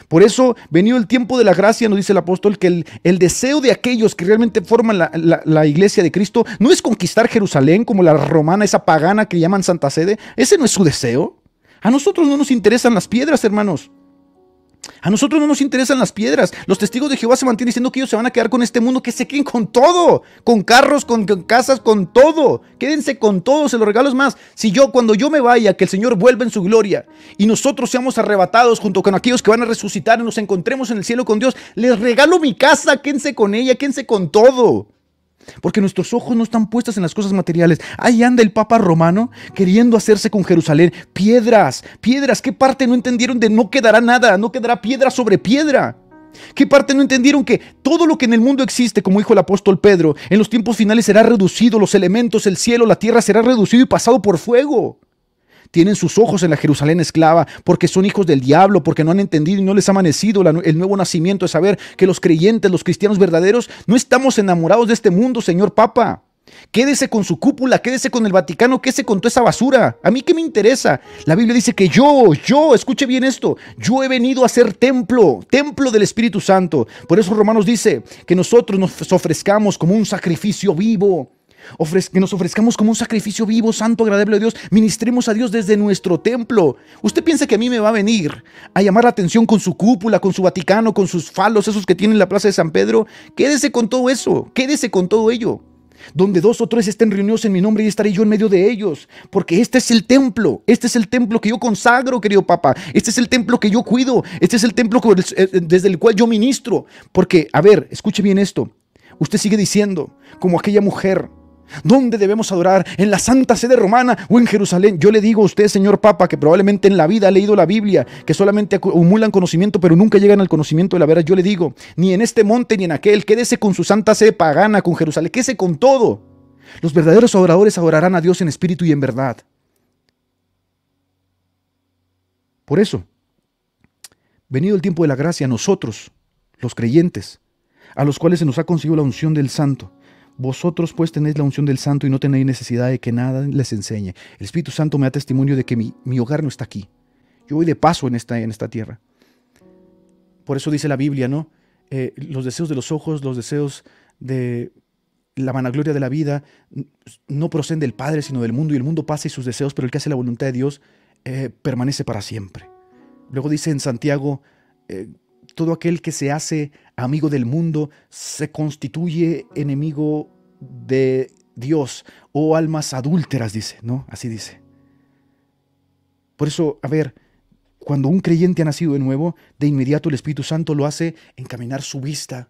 Por eso, venido el tiempo de la gracia, nos dice el apóstol, que el, deseo de aquellos que realmente forman la, la, iglesia de Cristo no es conquistar Jerusalén como la romana, esa pagana que llaman Santa Sede. Ese no es su deseo. A nosotros no nos interesan las piedras, hermanos. A nosotros no nos interesan las piedras. Los testigos de Jehová se mantienen diciendo que ellos se van a quedar con este mundo, que se queden con todo, con carros, con, casas, con todo. Quédense con todo, se los regalo más. Si yo, cuando yo me vaya, que el Señor vuelva en su gloria y nosotros seamos arrebatados junto con aquellos que van a resucitar y nos encontremos en el cielo con Dios, les regalo mi casa, quédense con ella, quédense con todo. Porque nuestros ojos no están puestos en las cosas materiales. Ahí anda el Papa romano queriendo hacerse con Jerusalén. Piedras, piedras. ¿Qué parte no entendieron de no quedará nada? No quedará piedra sobre piedra. ¿Qué parte no entendieron que todo lo que en el mundo existe, como dijo el apóstol Pedro, en los tiempos finales será reducido, los elementos, el cielo, la tierra será reducido y pasado por fuego? Tienen sus ojos en la Jerusalén esclava, porque son hijos del diablo, porque no han entendido y no les ha amanecido el nuevo nacimiento de saber que los creyentes, los cristianos verdaderos, no estamos enamorados de este mundo, Señor Papa. Quédese con su cúpula, quédese con el Vaticano, quédese con toda esa basura. A mí qué me interesa. La Biblia dice que yo, yo, escuche bien esto, yo he venido a ser templo, templo del Espíritu Santo. Por eso Romanos dice que nosotros nos ofrezcamos como un sacrificio vivo que nos ofrezcamos como un sacrificio vivo, santo, agradable a Dios, ministremos a Dios desde nuestro templo. ¿Usted piensa que a mí me va a venir a llamar la atención con su cúpula, con su Vaticano, con sus falos, esos que tienen en la plaza de San Pedro? Quédese con todo eso, quédese con todo ello. Donde dos o tres estén reunidos en mi nombre y estaré yo en medio de ellos. Porque este es el templo. Este es el templo que yo consagro, querido papá. Este es el templo que yo cuido. Este es el templo eh, desde el cual yo ministro. Porque, a ver, escuche bien esto. Usted sigue diciendo, como aquella mujer ¿Dónde debemos adorar? ¿En la Santa Sede Romana o en Jerusalén? Yo le digo a usted, señor Papa, que probablemente en la vida ha leído la Biblia, que solamente acumulan conocimiento, pero nunca llegan al conocimiento de la verdad. Yo le digo, ni en este monte ni en aquel, quédese con su Santa Sede pagana, con Jerusalén, quédese con todo. Los verdaderos adoradores adorarán a Dios en espíritu y en verdad. Por eso, venido el tiempo de la gracia, nosotros, los creyentes, a los cuales se nos ha conseguido la unción del Santo, vosotros pues tenéis la unción del Santo y no tenéis necesidad de que nada les enseñe. El Espíritu Santo me da testimonio de que mi, hogar no está aquí. Yo voy de paso en esta, en esta tierra. Por eso dice la Biblia, ¿no? Eh, los deseos de los ojos, los deseos de la vanagloria de la vida, no proceden del Padre, sino del mundo. Y el mundo pasa y sus deseos, pero el que hace la voluntad de Dios eh, permanece para siempre. Luego dice en Santiago, eh, todo aquel que se hace amigo del mundo se constituye enemigo de Dios o almas adúlteras, dice, ¿no? Así dice. Por eso, a ver, cuando un creyente ha nacido de nuevo, de inmediato el Espíritu Santo lo hace encaminar su vista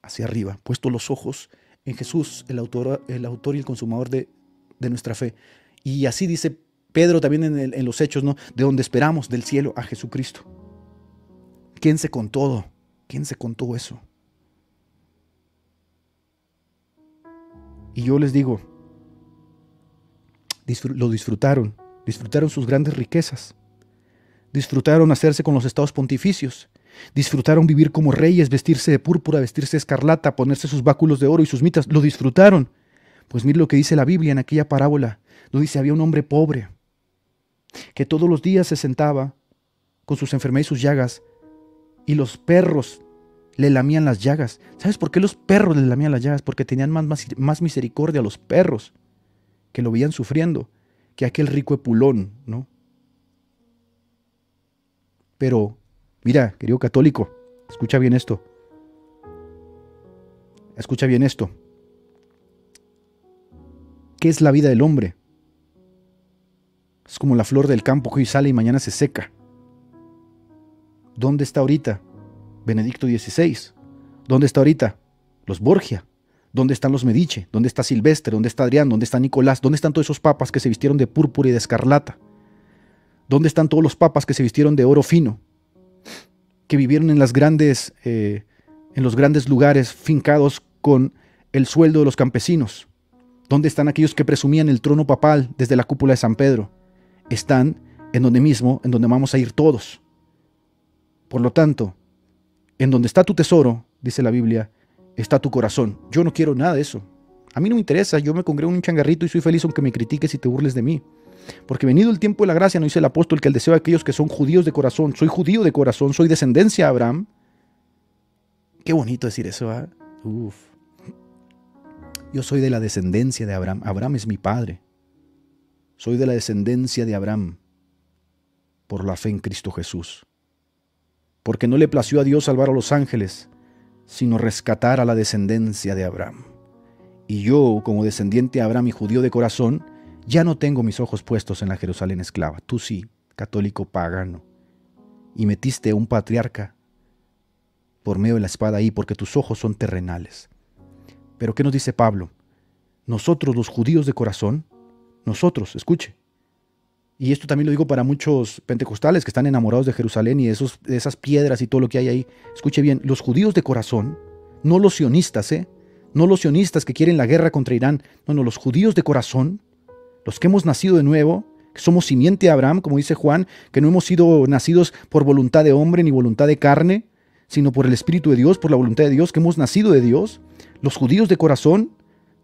hacia arriba, puesto los ojos en Jesús, el autor, el autor y el consumador de, nuestra fe. Y así dice Pedro también en, en los hechos, ¿no? De donde esperamos, del cielo, a Jesucristo. ¿Quién se con todo? ¿Quién se contó eso? Y yo les digo, lo disfrutaron, disfrutaron sus grandes riquezas, disfrutaron hacerse con los estados pontificios, disfrutaron vivir como reyes, vestirse de púrpura, vestirse de escarlata, ponerse sus báculos de oro y sus mitas, lo disfrutaron, Pues mire lo que dice la Biblia en aquella parábola. Lo dice, había un hombre pobre que todos los días se sentaba con sus enfermedades y sus llagas y los perros le lamían las llagas. ¿Sabes por qué los perros le lamían las llagas? Porque tenían más, más, más misericordia los perros que lo veían sufriendo que aquel rico epulón, ¿no? Pero, mira, querido católico, escucha bien esto. Escucha bien esto. ¿Qué es la vida del hombre? Es como la flor del campo que hoy sale y mañana se seca. ¿Dónde está ahorita? Benedicto XVI. ¿Dónde está ahorita? Los Borgia. ¿Dónde están los Medici? ¿Dónde está Silvestre? ¿Dónde está Adrián? ¿Dónde está Nicolás? ¿Dónde están todos esos papas que se vistieron de púrpura y de escarlata? ¿Dónde están todos los papas que se vistieron de oro fino? Que vivieron en eh, en los grandes lugares fincados con el sueldo de los campesinos. ¿Dónde están aquellos que presumían el trono papal desde la cúpula de San Pedro? Están en donde mismo, en donde vamos a ir todos. Por lo tanto, en donde está tu tesoro, dice la Biblia, está tu corazón. Yo no quiero nada de eso. A mí no me interesa, yo me congrego en un changarrito y soy feliz aunque me critiques y te burles de mí. Porque venido el tiempo de la gracia, no dice el apóstol que el deseo de aquellos que son judíos de corazón, soy judío de corazón, soy descendencia de Abraham. Qué bonito decir eso, ¿ah? Uf. Yo soy de la descendencia de Abraham. Abraham es mi padre. Soy de la descendencia de Abraham por la fe en Cristo Jesús. Porque no le plació a Dios salvar a los ángeles, sino rescatar a la descendencia de Abraham. Y yo, como descendiente de Abraham y judío de corazón, ya no tengo mis ojos puestos en la Jerusalén esclava. Tú sí, católico pagano. Y metiste a un patriarca por medio de la espada ahí, porque tus ojos son terrenales. Pero ¿qué nos dice Pablo? Nosotros los judíos de corazón, nosotros, escuche, y esto también lo digo para muchos pentecostales que están enamorados de Jerusalén y de, esos, de esas piedras y todo lo que hay ahí. Escuche bien, los judíos de corazón, no los sionistas, ¿eh? No los sionistas que quieren la guerra contra Irán. No, no, los judíos de corazón, los que hemos nacido de nuevo, que somos simiente de Abraham, como dice Juan, que no hemos sido nacidos por voluntad de hombre ni voluntad de carne, sino por el Espíritu de Dios, por la voluntad de Dios, que hemos nacido de Dios. Los judíos de corazón,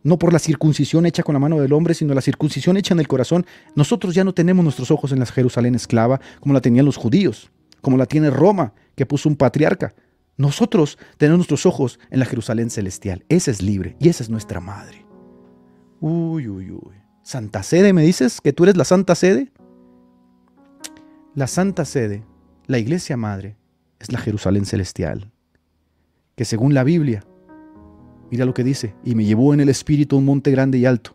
no por la circuncisión hecha con la mano del hombre, sino la circuncisión hecha en el corazón. Nosotros ya no tenemos nuestros ojos en la Jerusalén esclava como la tenían los judíos, como la tiene Roma, que puso un patriarca. Nosotros tenemos nuestros ojos en la Jerusalén celestial. Esa es libre y esa es nuestra madre. Uy, uy, uy. Santa Sede, ¿me dices que tú eres la Santa Sede? La Santa Sede, la Iglesia Madre, es la Jerusalén celestial, que según la Biblia Mira lo que dice, y me llevó en el espíritu un monte grande y alto,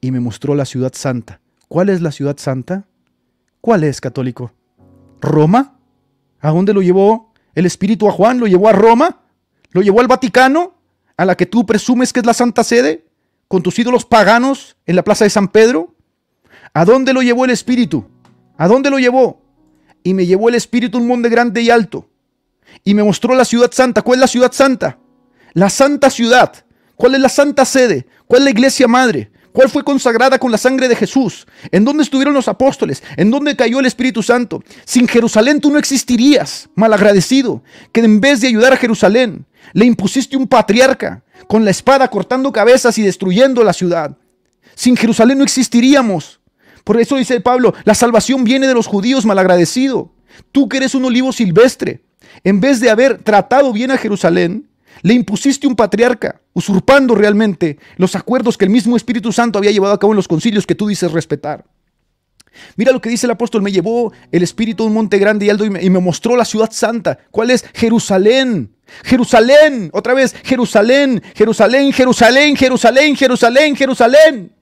y me mostró la ciudad santa. ¿Cuál es la ciudad santa? ¿Cuál es, católico? ¿Roma? ¿A dónde lo llevó el espíritu a Juan? ¿Lo llevó a Roma? ¿Lo llevó al Vaticano? ¿A la que tú presumes que es la Santa Sede? ¿Con tus ídolos paganos en la plaza de San Pedro? ¿A dónde lo llevó el espíritu? ¿A dónde lo llevó? Y me llevó el espíritu un monte grande y alto. Y me mostró la ciudad santa. ¿Cuál es la ciudad santa? La santa ciudad. ¿Cuál es la santa sede? ¿Cuál es la iglesia madre? ¿Cuál fue consagrada con la sangre de Jesús? ¿En dónde estuvieron los apóstoles? ¿En dónde cayó el Espíritu Santo? Sin Jerusalén tú no existirías, malagradecido, que en vez de ayudar a Jerusalén, le impusiste un patriarca con la espada cortando cabezas y destruyendo la ciudad. Sin Jerusalén no existiríamos. Por eso dice Pablo, la salvación viene de los judíos, malagradecido. Tú que eres un olivo silvestre, en vez de haber tratado bien a Jerusalén, le impusiste un patriarca, usurpando realmente los acuerdos que el mismo Espíritu Santo había llevado a cabo en los concilios que tú dices respetar. Mira lo que dice el apóstol, me llevó el Espíritu a un monte grande y alto y me, mostró la ciudad santa. ¿Cuál es? Jerusalén. Jerusalén. Otra vez, Jerusalén, Jerusalén, Jerusalén, Jerusalén, Jerusalén, Jerusalén.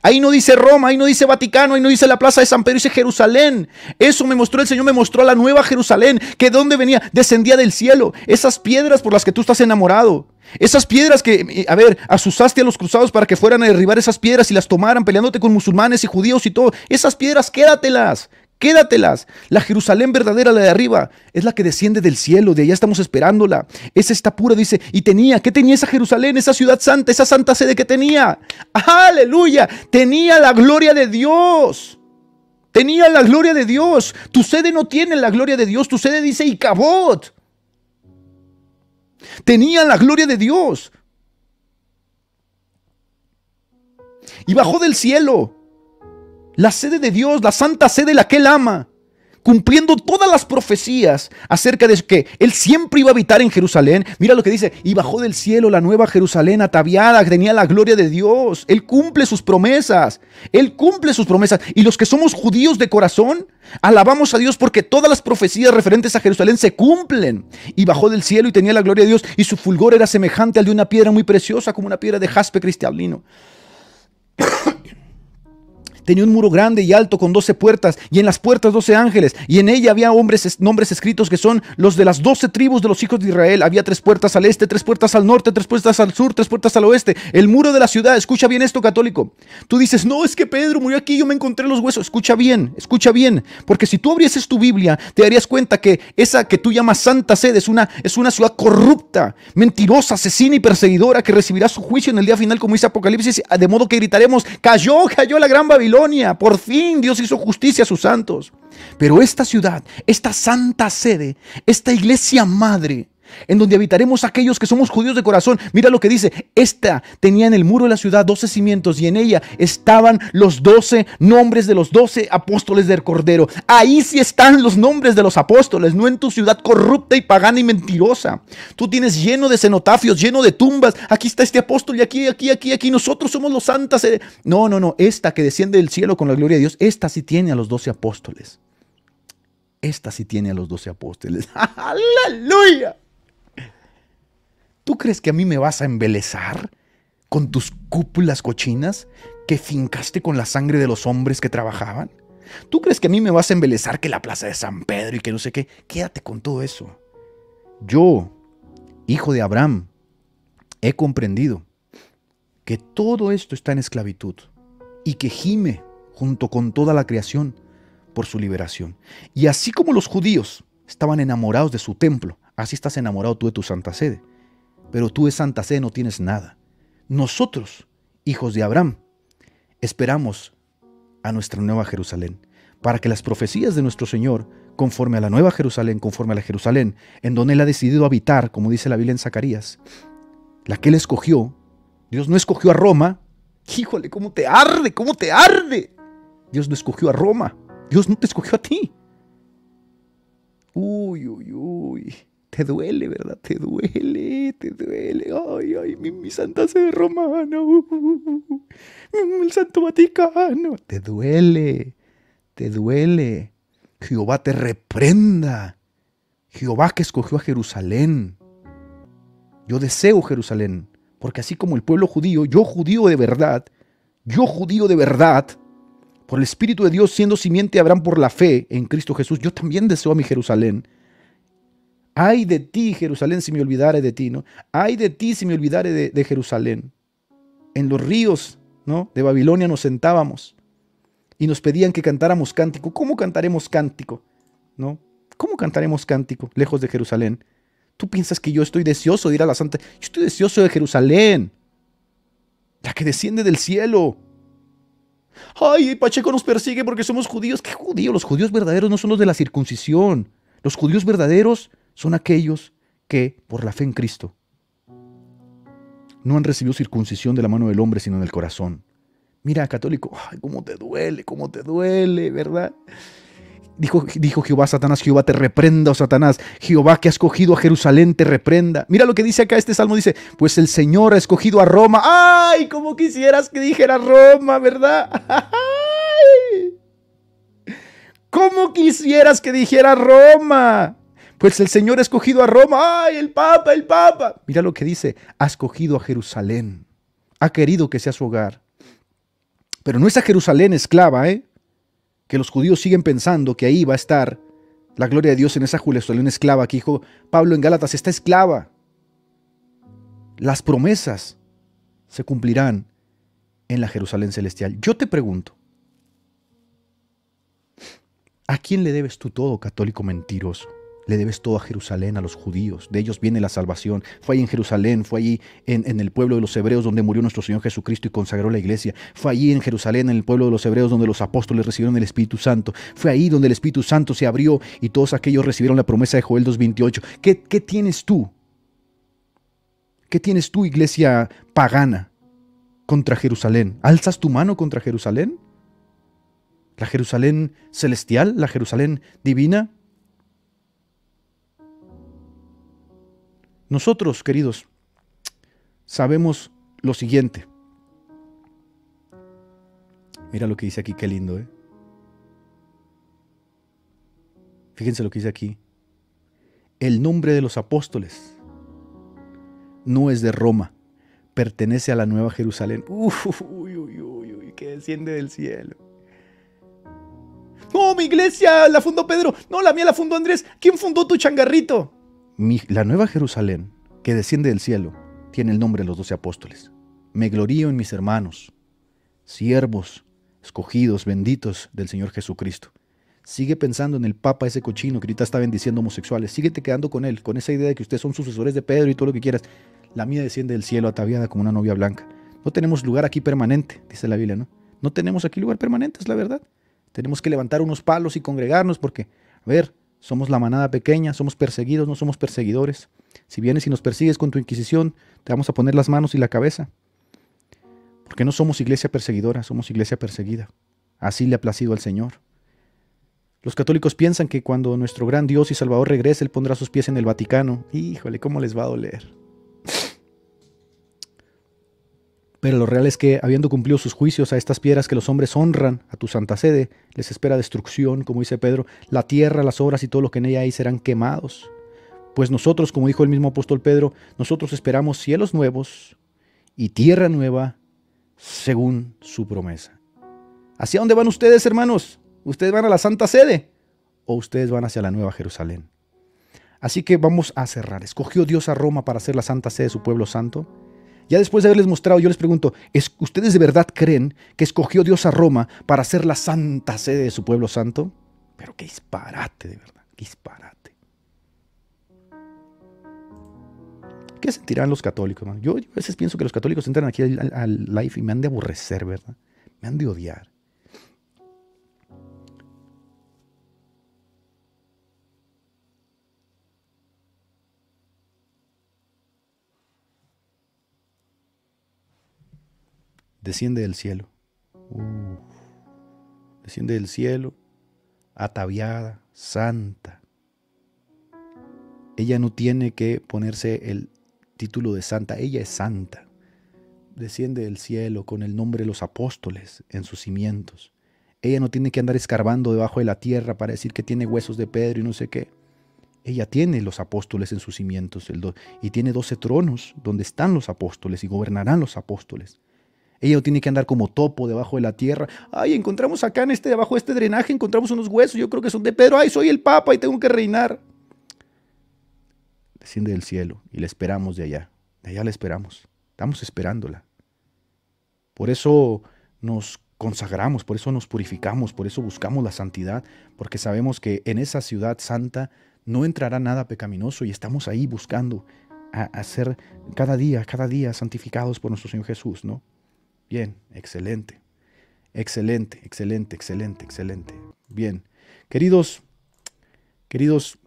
Ahí no dice Roma, ahí no dice Vaticano, ahí no dice la plaza de San Pedro, dice Jerusalén. Eso me mostró el Señor, me mostró la nueva Jerusalén, que de dónde venía, descendía del cielo. Esas piedras por las que tú estás enamorado. Esas piedras que, a ver, asusaste a los cruzados para que fueran a derribar esas piedras y las tomaran peleándote con musulmanes y judíos y todo. Esas piedras, quédatelas quédatelas. La Jerusalén verdadera, la de arriba, es la que desciende del cielo, de allá estamos esperándola. Esa está pura, dice, y tenía, ¿qué tenía esa Jerusalén, esa ciudad santa, esa santa sede que tenía? Aleluya, tenía la gloria de Dios. Tenía la gloria de Dios. Tu sede no tiene la gloria de Dios, tu sede dice Icabod. Tenía la gloria de Dios. y bajó del cielo. La sede de Dios, la santa sede la que él ama cumpliendo todas las profecías acerca de que Él siempre iba a habitar en Jerusalén. Mira lo que dice, y bajó del cielo la nueva Jerusalén ataviada, tenía la gloria de Dios. Él cumple sus promesas, Él cumple sus promesas. Y los que somos judíos de corazón, alabamos a Dios porque todas las profecías referentes a Jerusalén se cumplen. Y bajó del cielo y tenía la gloria de Dios, y su fulgor era semejante al de una piedra muy preciosa, como una piedra de jaspe cristalino. Tenía un muro grande y alto con doce puertas, y en las puertas doce ángeles, y en ella había hombres, nombres escritos que son los de las doce tribus de los hijos de Israel. Había tres puertas al este, tres puertas al norte, tres puertas al sur, tres puertas al oeste. El muro de la ciudad, escucha bien esto, católico. Tú dices, no, es que Pedro murió aquí, yo me encontré los huesos. Escucha bien, escucha bien, porque si tú abrieses tu Biblia, te darías cuenta que esa que tú llamas Santa Sede es una, es una ciudad corrupta, mentirosa, asesina y perseguidora que recibirá su juicio en el día final, como dice Apocalipsis, de modo que gritaremos, cayó, cayó la gran Babilonia por fin Dios hizo justicia a sus santos. Pero esta ciudad, esta santa sede, esta iglesia madre, en donde habitaremos aquellos que somos judíos de corazón. Mira lo que dice, esta tenía en el muro de la ciudad doce cimientos y en ella estaban los doce nombres de los doce apóstoles del Cordero. Ahí sí están los nombres de los apóstoles, no en tu ciudad corrupta y pagana y mentirosa. Tú tienes lleno de cenotafios, lleno de tumbas. Aquí está este apóstol y aquí, aquí, aquí, aquí. Nosotros somos los santas. No, no, no. Esta que desciende del cielo con la gloria de Dios, esta sí tiene a los doce apóstoles. Esta sí tiene a los doce apóstoles. (laughs) ¡Aleluya! ¿Tú crees que a mí me vas a embelezar con tus cúpulas cochinas que fincaste con la sangre de los hombres que trabajaban? ¿Tú crees que a mí me vas a embelezar que la plaza de San Pedro y que no sé qué? Quédate con todo eso. Yo, hijo de Abraham, he comprendido que todo esto está en esclavitud y que gime junto con toda la creación por su liberación. Y así como los judíos estaban enamorados de su templo, así estás enamorado tú de tu santa sede pero tú de Santa Sede no tienes nada. Nosotros, hijos de Abraham, esperamos a nuestra nueva Jerusalén, para que las profecías de nuestro Señor, conforme a la nueva Jerusalén, conforme a la Jerusalén, en donde Él ha decidido habitar, como dice la Biblia en Zacarías, la que Él escogió, Dios no escogió a Roma, híjole, cómo te arde, cómo te arde. Dios no escogió a Roma, Dios no te escogió a ti. Uy, uy, uy. Te duele, ¿verdad? Te duele, te duele. Ay, ay, mi, Santa Sede Romana. el Santo Vaticano. Te duele, te duele. Jehová te reprenda. Jehová que escogió a Jerusalén. Yo deseo Jerusalén, porque así como el pueblo judío, yo judío de verdad, yo judío de verdad, por el Espíritu de Dios siendo simiente Abraham por la fe en Cristo Jesús, yo también deseo a mi Jerusalén. Ay de ti, Jerusalén, si me olvidare de ti, ¿no? Ay de ti si me olvidare de, Jerusalén. En los ríos, ¿no? De Babilonia nos sentábamos y nos pedían que cantáramos cántico. ¿Cómo cantaremos cántico? ¿No? ¿Cómo cantaremos cántico lejos de Jerusalén? Tú piensas que yo estoy deseoso de ir a la Santa. Yo estoy deseoso de Jerusalén, la que desciende del cielo. Ay, Pacheco nos persigue porque somos judíos. ¿Qué judíos? Los judíos verdaderos no son los de la circuncisión. Los judíos verdaderos son aquellos que, por la fe en Cristo, no han recibido circuncisión de la mano del hombre, sino en el corazón. Mira, católico, ay, cómo te duele, cómo te duele, ¿verdad? Dijo, dijo Jehová Satanás, Jehová te reprenda, oh Satanás, Jehová que ha escogido a Jerusalén te reprenda. Mira lo que dice acá este salmo, dice, pues el Señor ha escogido a Roma. Ay, como quisieras que dijera Roma, ¿verdad? (laughs) Ay, ¿Cómo quisieras que dijera Roma? Pues el Señor ha escogido a Roma. ¡Ay, el Papa, el Papa! Mira lo que dice. Ha escogido a Jerusalén. Ha querido que sea su hogar. Pero no esa Jerusalén esclava, ¿eh? Que los judíos siguen pensando que ahí va a estar la gloria de Dios en esa Jerusalén esclava que dijo Pablo en Gálatas. Está esclava. Las promesas se cumplirán en la Jerusalén celestial. Yo te pregunto, ¿a quién le debes tú todo, católico mentiroso? Le debes todo a Jerusalén, a los judíos. De ellos viene la salvación. Fue ahí en Jerusalén, fue allí en, el pueblo de los hebreos donde murió nuestro Señor Jesucristo y consagró la iglesia. Fue allí en Jerusalén, en el pueblo de los hebreos donde los apóstoles recibieron el Espíritu Santo. Fue ahí donde el Espíritu Santo se abrió y todos aquellos recibieron la promesa de Joel 2.28. ¿Qué, ¿Qué tienes tú? ¿Qué tienes tú, iglesia pagana? contra Jerusalén? ¿Alzas tu mano contra Jerusalén? ¿La Jerusalén celestial? ¿La Jerusalén divina? Nosotros, queridos, sabemos lo siguiente. Mira lo que dice aquí, qué lindo, ¿eh? Fíjense lo que dice aquí. El nombre de los apóstoles no es de Roma, pertenece a la Nueva Jerusalén. uy, uy, uy, uy, que desciende del cielo. No, mi iglesia la fundó Pedro. No, la mía la fundó Andrés. ¿Quién fundó tu changarrito? La Nueva Jerusalén, que desciende del cielo, tiene el nombre de los doce apóstoles. Me glorío en mis hermanos, siervos, escogidos, benditos del Señor Jesucristo. Sigue pensando en el Papa ese cochino que ahorita está bendiciendo homosexuales. Síguete quedando con él, con esa idea de que ustedes son sucesores de Pedro y todo lo que quieras. La mía desciende del cielo ataviada como una novia blanca. No tenemos lugar aquí permanente, dice la Biblia, ¿no? No tenemos aquí lugar permanente, es la verdad. Tenemos que levantar unos palos y congregarnos porque, a ver, somos la manada pequeña, somos perseguidos, no somos perseguidores. Si vienes y nos persigues con tu inquisición, te vamos a poner las manos y la cabeza. Porque no somos iglesia perseguidora, somos iglesia perseguida. Así le ha placido al Señor. Los católicos piensan que cuando nuestro gran Dios y Salvador regrese, Él pondrá sus pies en el Vaticano. Híjole, ¿cómo les va a doler? Pero lo real es que, habiendo cumplido sus juicios a estas piedras que los hombres honran, a tu santa sede, les espera destrucción, como dice Pedro, la tierra, las obras y todo lo que en ella hay serán quemados. Pues nosotros, como dijo el mismo apóstol Pedro, nosotros esperamos cielos nuevos y tierra nueva según su promesa. ¿Hacia dónde van ustedes, hermanos? ¿Ustedes van a la Santa Sede o ustedes van hacia la Nueva Jerusalén? Así que vamos a cerrar. ¿Escogió Dios a Roma para ser la Santa Sede de su pueblo santo? Ya después de haberles mostrado, yo les pregunto, ¿ustedes de verdad creen que escogió Dios a Roma para ser la Santa Sede de su pueblo santo? Pero qué disparate, de verdad, qué disparate. ¿Qué sentirán los católicos? Yo, a veces pienso que los católicos entran aquí al, al live y me han de aborrecer, ¿verdad? Me han de odiar. Desciende del cielo. desciende del cielo, ataviada, santa. Ella no tiene que ponerse el título de santa, ella es santa. Desciende del cielo con el nombre de los apóstoles en sus cimientos. Ella no tiene que andar escarbando debajo de la tierra para decir que tiene huesos de Pedro y no sé qué. Ella tiene los apóstoles en sus cimientos y tiene doce tronos donde están los apóstoles y gobernarán los apóstoles. Ella tiene que andar como topo debajo de la tierra. Ay, encontramos acá en este, debajo de este drenaje, encontramos unos huesos, yo creo que son de Pedro. Ay, soy el Papa y tengo que reinar. Desciende del cielo y la esperamos de allá. De allá la esperamos. Estamos esperándola. Por eso nos consagramos, por eso nos purificamos, por eso buscamos la santidad, porque sabemos que en esa ciudad santa no entrará nada pecaminoso y estamos ahí buscando a, ser cada día, cada día santificados por nuestro Señor Jesús, ¿no? Bien, excelente. Excelente, excelente, excelente, excelente. Bien. Queridos, queridos,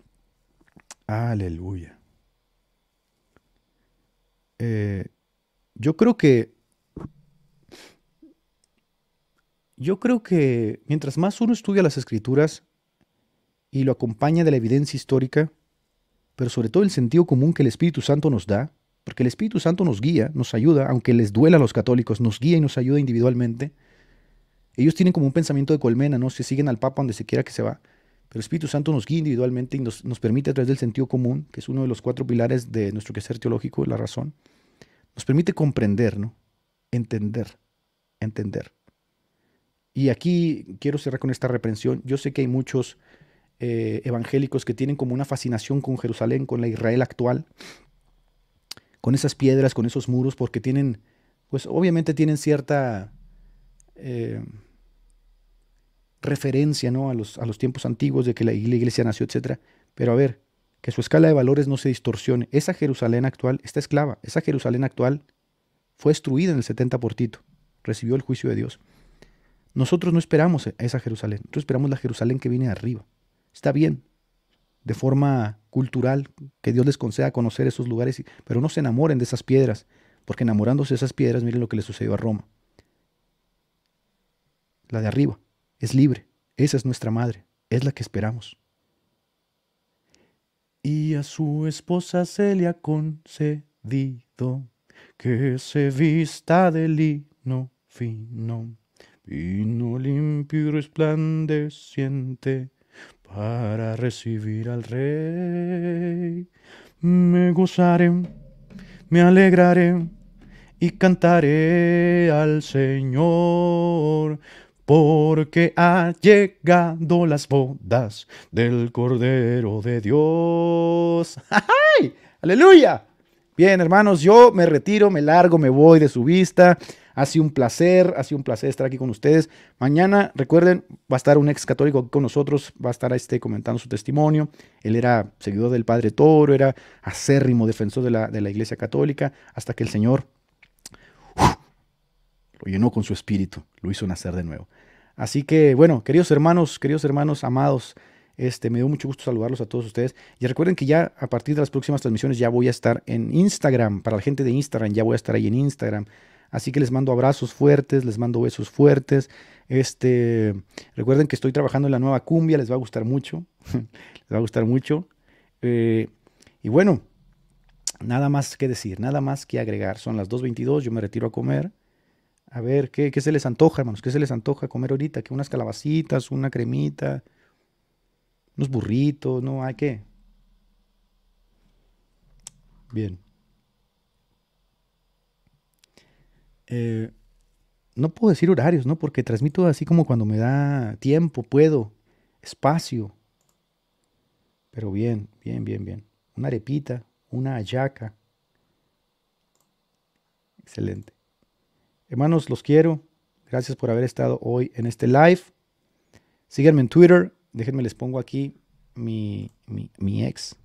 aleluya. Eh, yo creo que, yo creo que mientras más uno estudia las escrituras y lo acompaña de la evidencia histórica, pero sobre todo el sentido común que el Espíritu Santo nos da, porque el Espíritu Santo nos guía, nos ayuda, aunque les duela a los católicos, nos guía y nos ayuda individualmente. Ellos tienen como un pensamiento de colmena, ¿no? Se siguen al Papa donde se quiera que se va. Pero el Espíritu Santo nos guía individualmente y nos, permite a través del sentido común, que es uno de los cuatro pilares de nuestro quehacer teológico, la razón, nos permite comprender, ¿no? Entender, entender. Y aquí quiero cerrar con esta reprensión. Yo sé que hay muchos eh, evangélicos que tienen como una fascinación con Jerusalén, con la Israel actual, con esas piedras, con esos muros, porque tienen, pues obviamente tienen cierta eh, referencia ¿no? a, los, a los tiempos antiguos de que la iglesia nació, etc. Pero a ver, que su escala de valores no se distorsione. Esa Jerusalén actual está esclava. Esa Jerusalén actual fue destruida en el 70 por Tito. Recibió el juicio de Dios. Nosotros no esperamos esa Jerusalén. Nosotros esperamos la Jerusalén que viene arriba. Está bien, de forma cultural, que Dios les conceda conocer esos lugares, pero no se enamoren de esas piedras, porque enamorándose de esas piedras, miren lo que le sucedió a Roma. La de arriba es libre, esa es nuestra madre, es la que esperamos. Y a su esposa se le ha concedido que se vista de lino fino, vino limpio y resplandeciente para recibir al rey. Me gozaré, me alegraré y cantaré al Señor, porque ha llegado las bodas del Cordero de Dios. (laughs) ¡Ay! ¡Aleluya! Bien, hermanos, yo me retiro, me largo, me voy de su vista. Ha sido un placer, ha sido un placer estar aquí con ustedes. Mañana, recuerden, va a estar un ex católico aquí con nosotros, va a estar este comentando su testimonio. Él era seguidor del Padre Toro, era acérrimo defensor de la, de la Iglesia Católica, hasta que el Señor lo llenó con su espíritu, lo hizo nacer de nuevo. Así que, bueno, queridos hermanos, queridos hermanos amados, este, me dio mucho gusto saludarlos a todos ustedes. Y recuerden que ya a partir de las próximas transmisiones ya voy a estar en Instagram. Para la gente de Instagram, ya voy a estar ahí en Instagram. Así que les mando abrazos fuertes, les mando besos fuertes. Este, recuerden que estoy trabajando en la nueva cumbia, les va a gustar mucho. (laughs) les va a gustar mucho. Eh, y bueno, nada más que decir, nada más que agregar. Son las 2.22, yo me retiro a comer. A ver, ¿qué, ¿qué, se les antoja, hermanos? ¿Qué se les antoja comer ahorita? ¿Que unas calabacitas, una cremita, unos burritos? ¿No? ¿Hay qué? Bien. Eh, no puedo decir horarios, ¿no? Porque transmito así como cuando me da tiempo, puedo, espacio. Pero bien, bien, bien, bien. Una arepita, una ayaca. Excelente. Hermanos, los quiero. Gracias por haber estado hoy en este live. Síganme en Twitter. Déjenme les pongo aquí mi, mi, mi ex.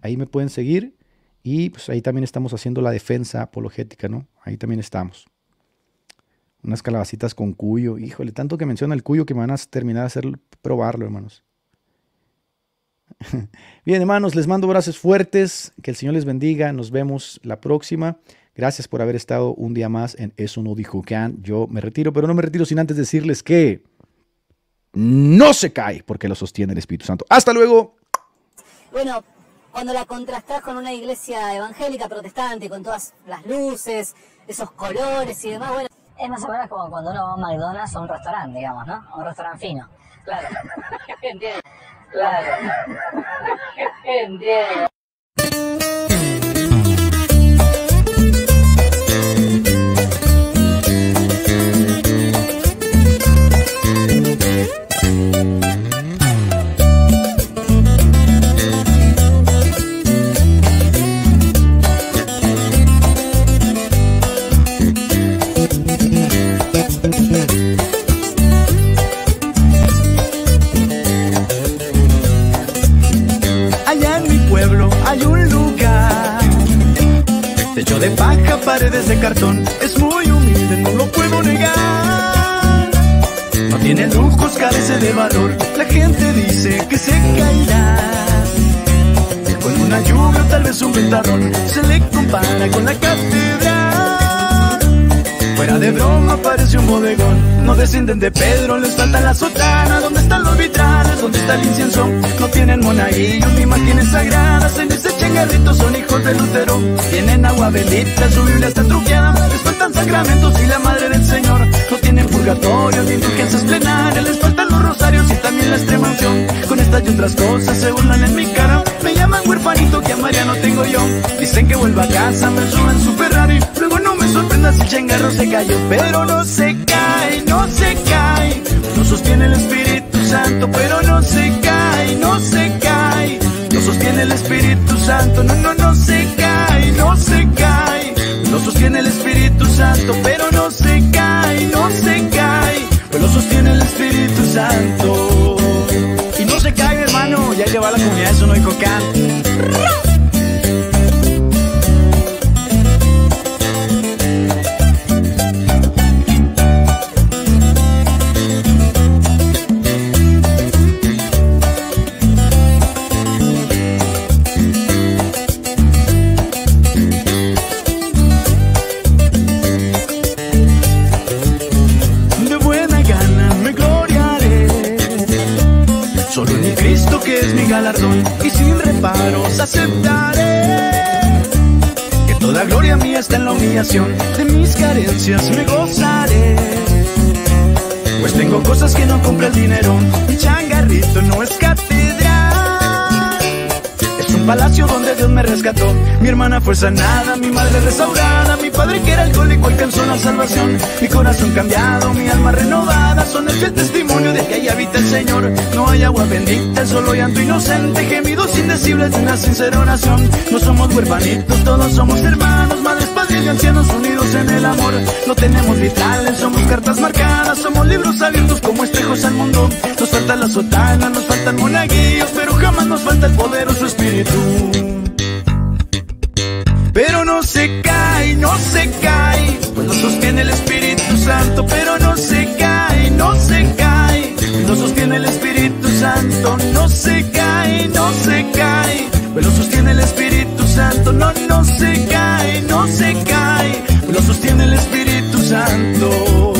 Ahí me pueden seguir. Y pues ahí también estamos haciendo la defensa apologética, ¿no? Ahí también estamos. Unas calabacitas con cuyo. Híjole, tanto que menciona el cuyo que me van a terminar a hacer probarlo, hermanos. (laughs) Bien, hermanos, les mando brazos fuertes. Que el Señor les bendiga. Nos vemos la próxima. Gracias por haber estado un día más en Eso no dijo Can. Yo me retiro, pero no me retiro sin antes decirles que no se cae porque lo sostiene el Espíritu Santo. Hasta luego. Bueno, cuando la contrastás con una iglesia evangélica protestante, con todas las luces, esos colores y demás, bueno. Es más o menos como cuando uno va a un McDonald's o un restaurante, digamos, ¿no? Un restaurante fino. Claro. (laughs) Entiendo. Claro. (laughs) Entiendo. Techo de paja, paredes de cartón. Es muy humilde, no lo puedo negar. No tiene lujos, carece de valor. La gente dice que se caerá. Con una lluvia, tal vez un ventador Se le compara con la catedral Fuera de broma parece un bodegón. No descienden de Pedro, les falta la sotana. ¿Dónde están los vitrales? ¿Dónde está el incienso? No tienen monaguillos ni imágenes sagradas. En ese chengarrito son hijos de Lutero. Tienen agua bendita, su Biblia está truqueada. Les faltan sacramentos y la madre del Señor No tienen purgatorio ni indulgencias plenarias Les faltan los rosarios y también la extrema unción Con estas y otras cosas se burlan en mi cara. Me llaman huerfanito que a María no tengo yo. Dicen que vuelva a casa, me suben su Ferrari. Luego no me sorprenda si chengarro se cayó. Pero no se cae, no se cae. No sostiene el Espíritu Santo Pero no se cae, no se cae. No sostiene el Espíritu Santo No, no, no se cae, no se cae No sostiene el Espíritu Santo Pero no se cae, no se cae. Pues lo sostiene el Espíritu Santo. Y no se cae hermano Ya lleva la comunidad, eso no dijo carencias me gozaré. Pues tengo cosas que no compra el dinero, mi changarrito no es catedral. Es un palacio donde Dios me rescató, mi hermana fue sanada, mi madre restaurada, mi padre que era alcohólico alcanzó la salvación, mi corazón cambiado, mi alma renovada, son el testimonio de que ahí habita el Señor. No hay agua bendita, solo llanto inocente, gemidos indecibles de una sincera oración. No somos huerfanitos, todos somos hermanos, madres, grandes ancianos unidos en el amor. Lo tenemos vitales, somos cartas marcadas, somos libros abiertos como espejos al mundo. Nos falta la sotana, nos faltan monaguillos, pero jamás nos falta el poderoso espíritu. Pero no se cae, no se cae, pues lo sostiene el Espíritu Santo. Pero no se cae, no se cae, lo sostiene el Espíritu Santo. No se cae, no se cae no, no se cae, no se cae, lo sostiene el Espíritu Santo.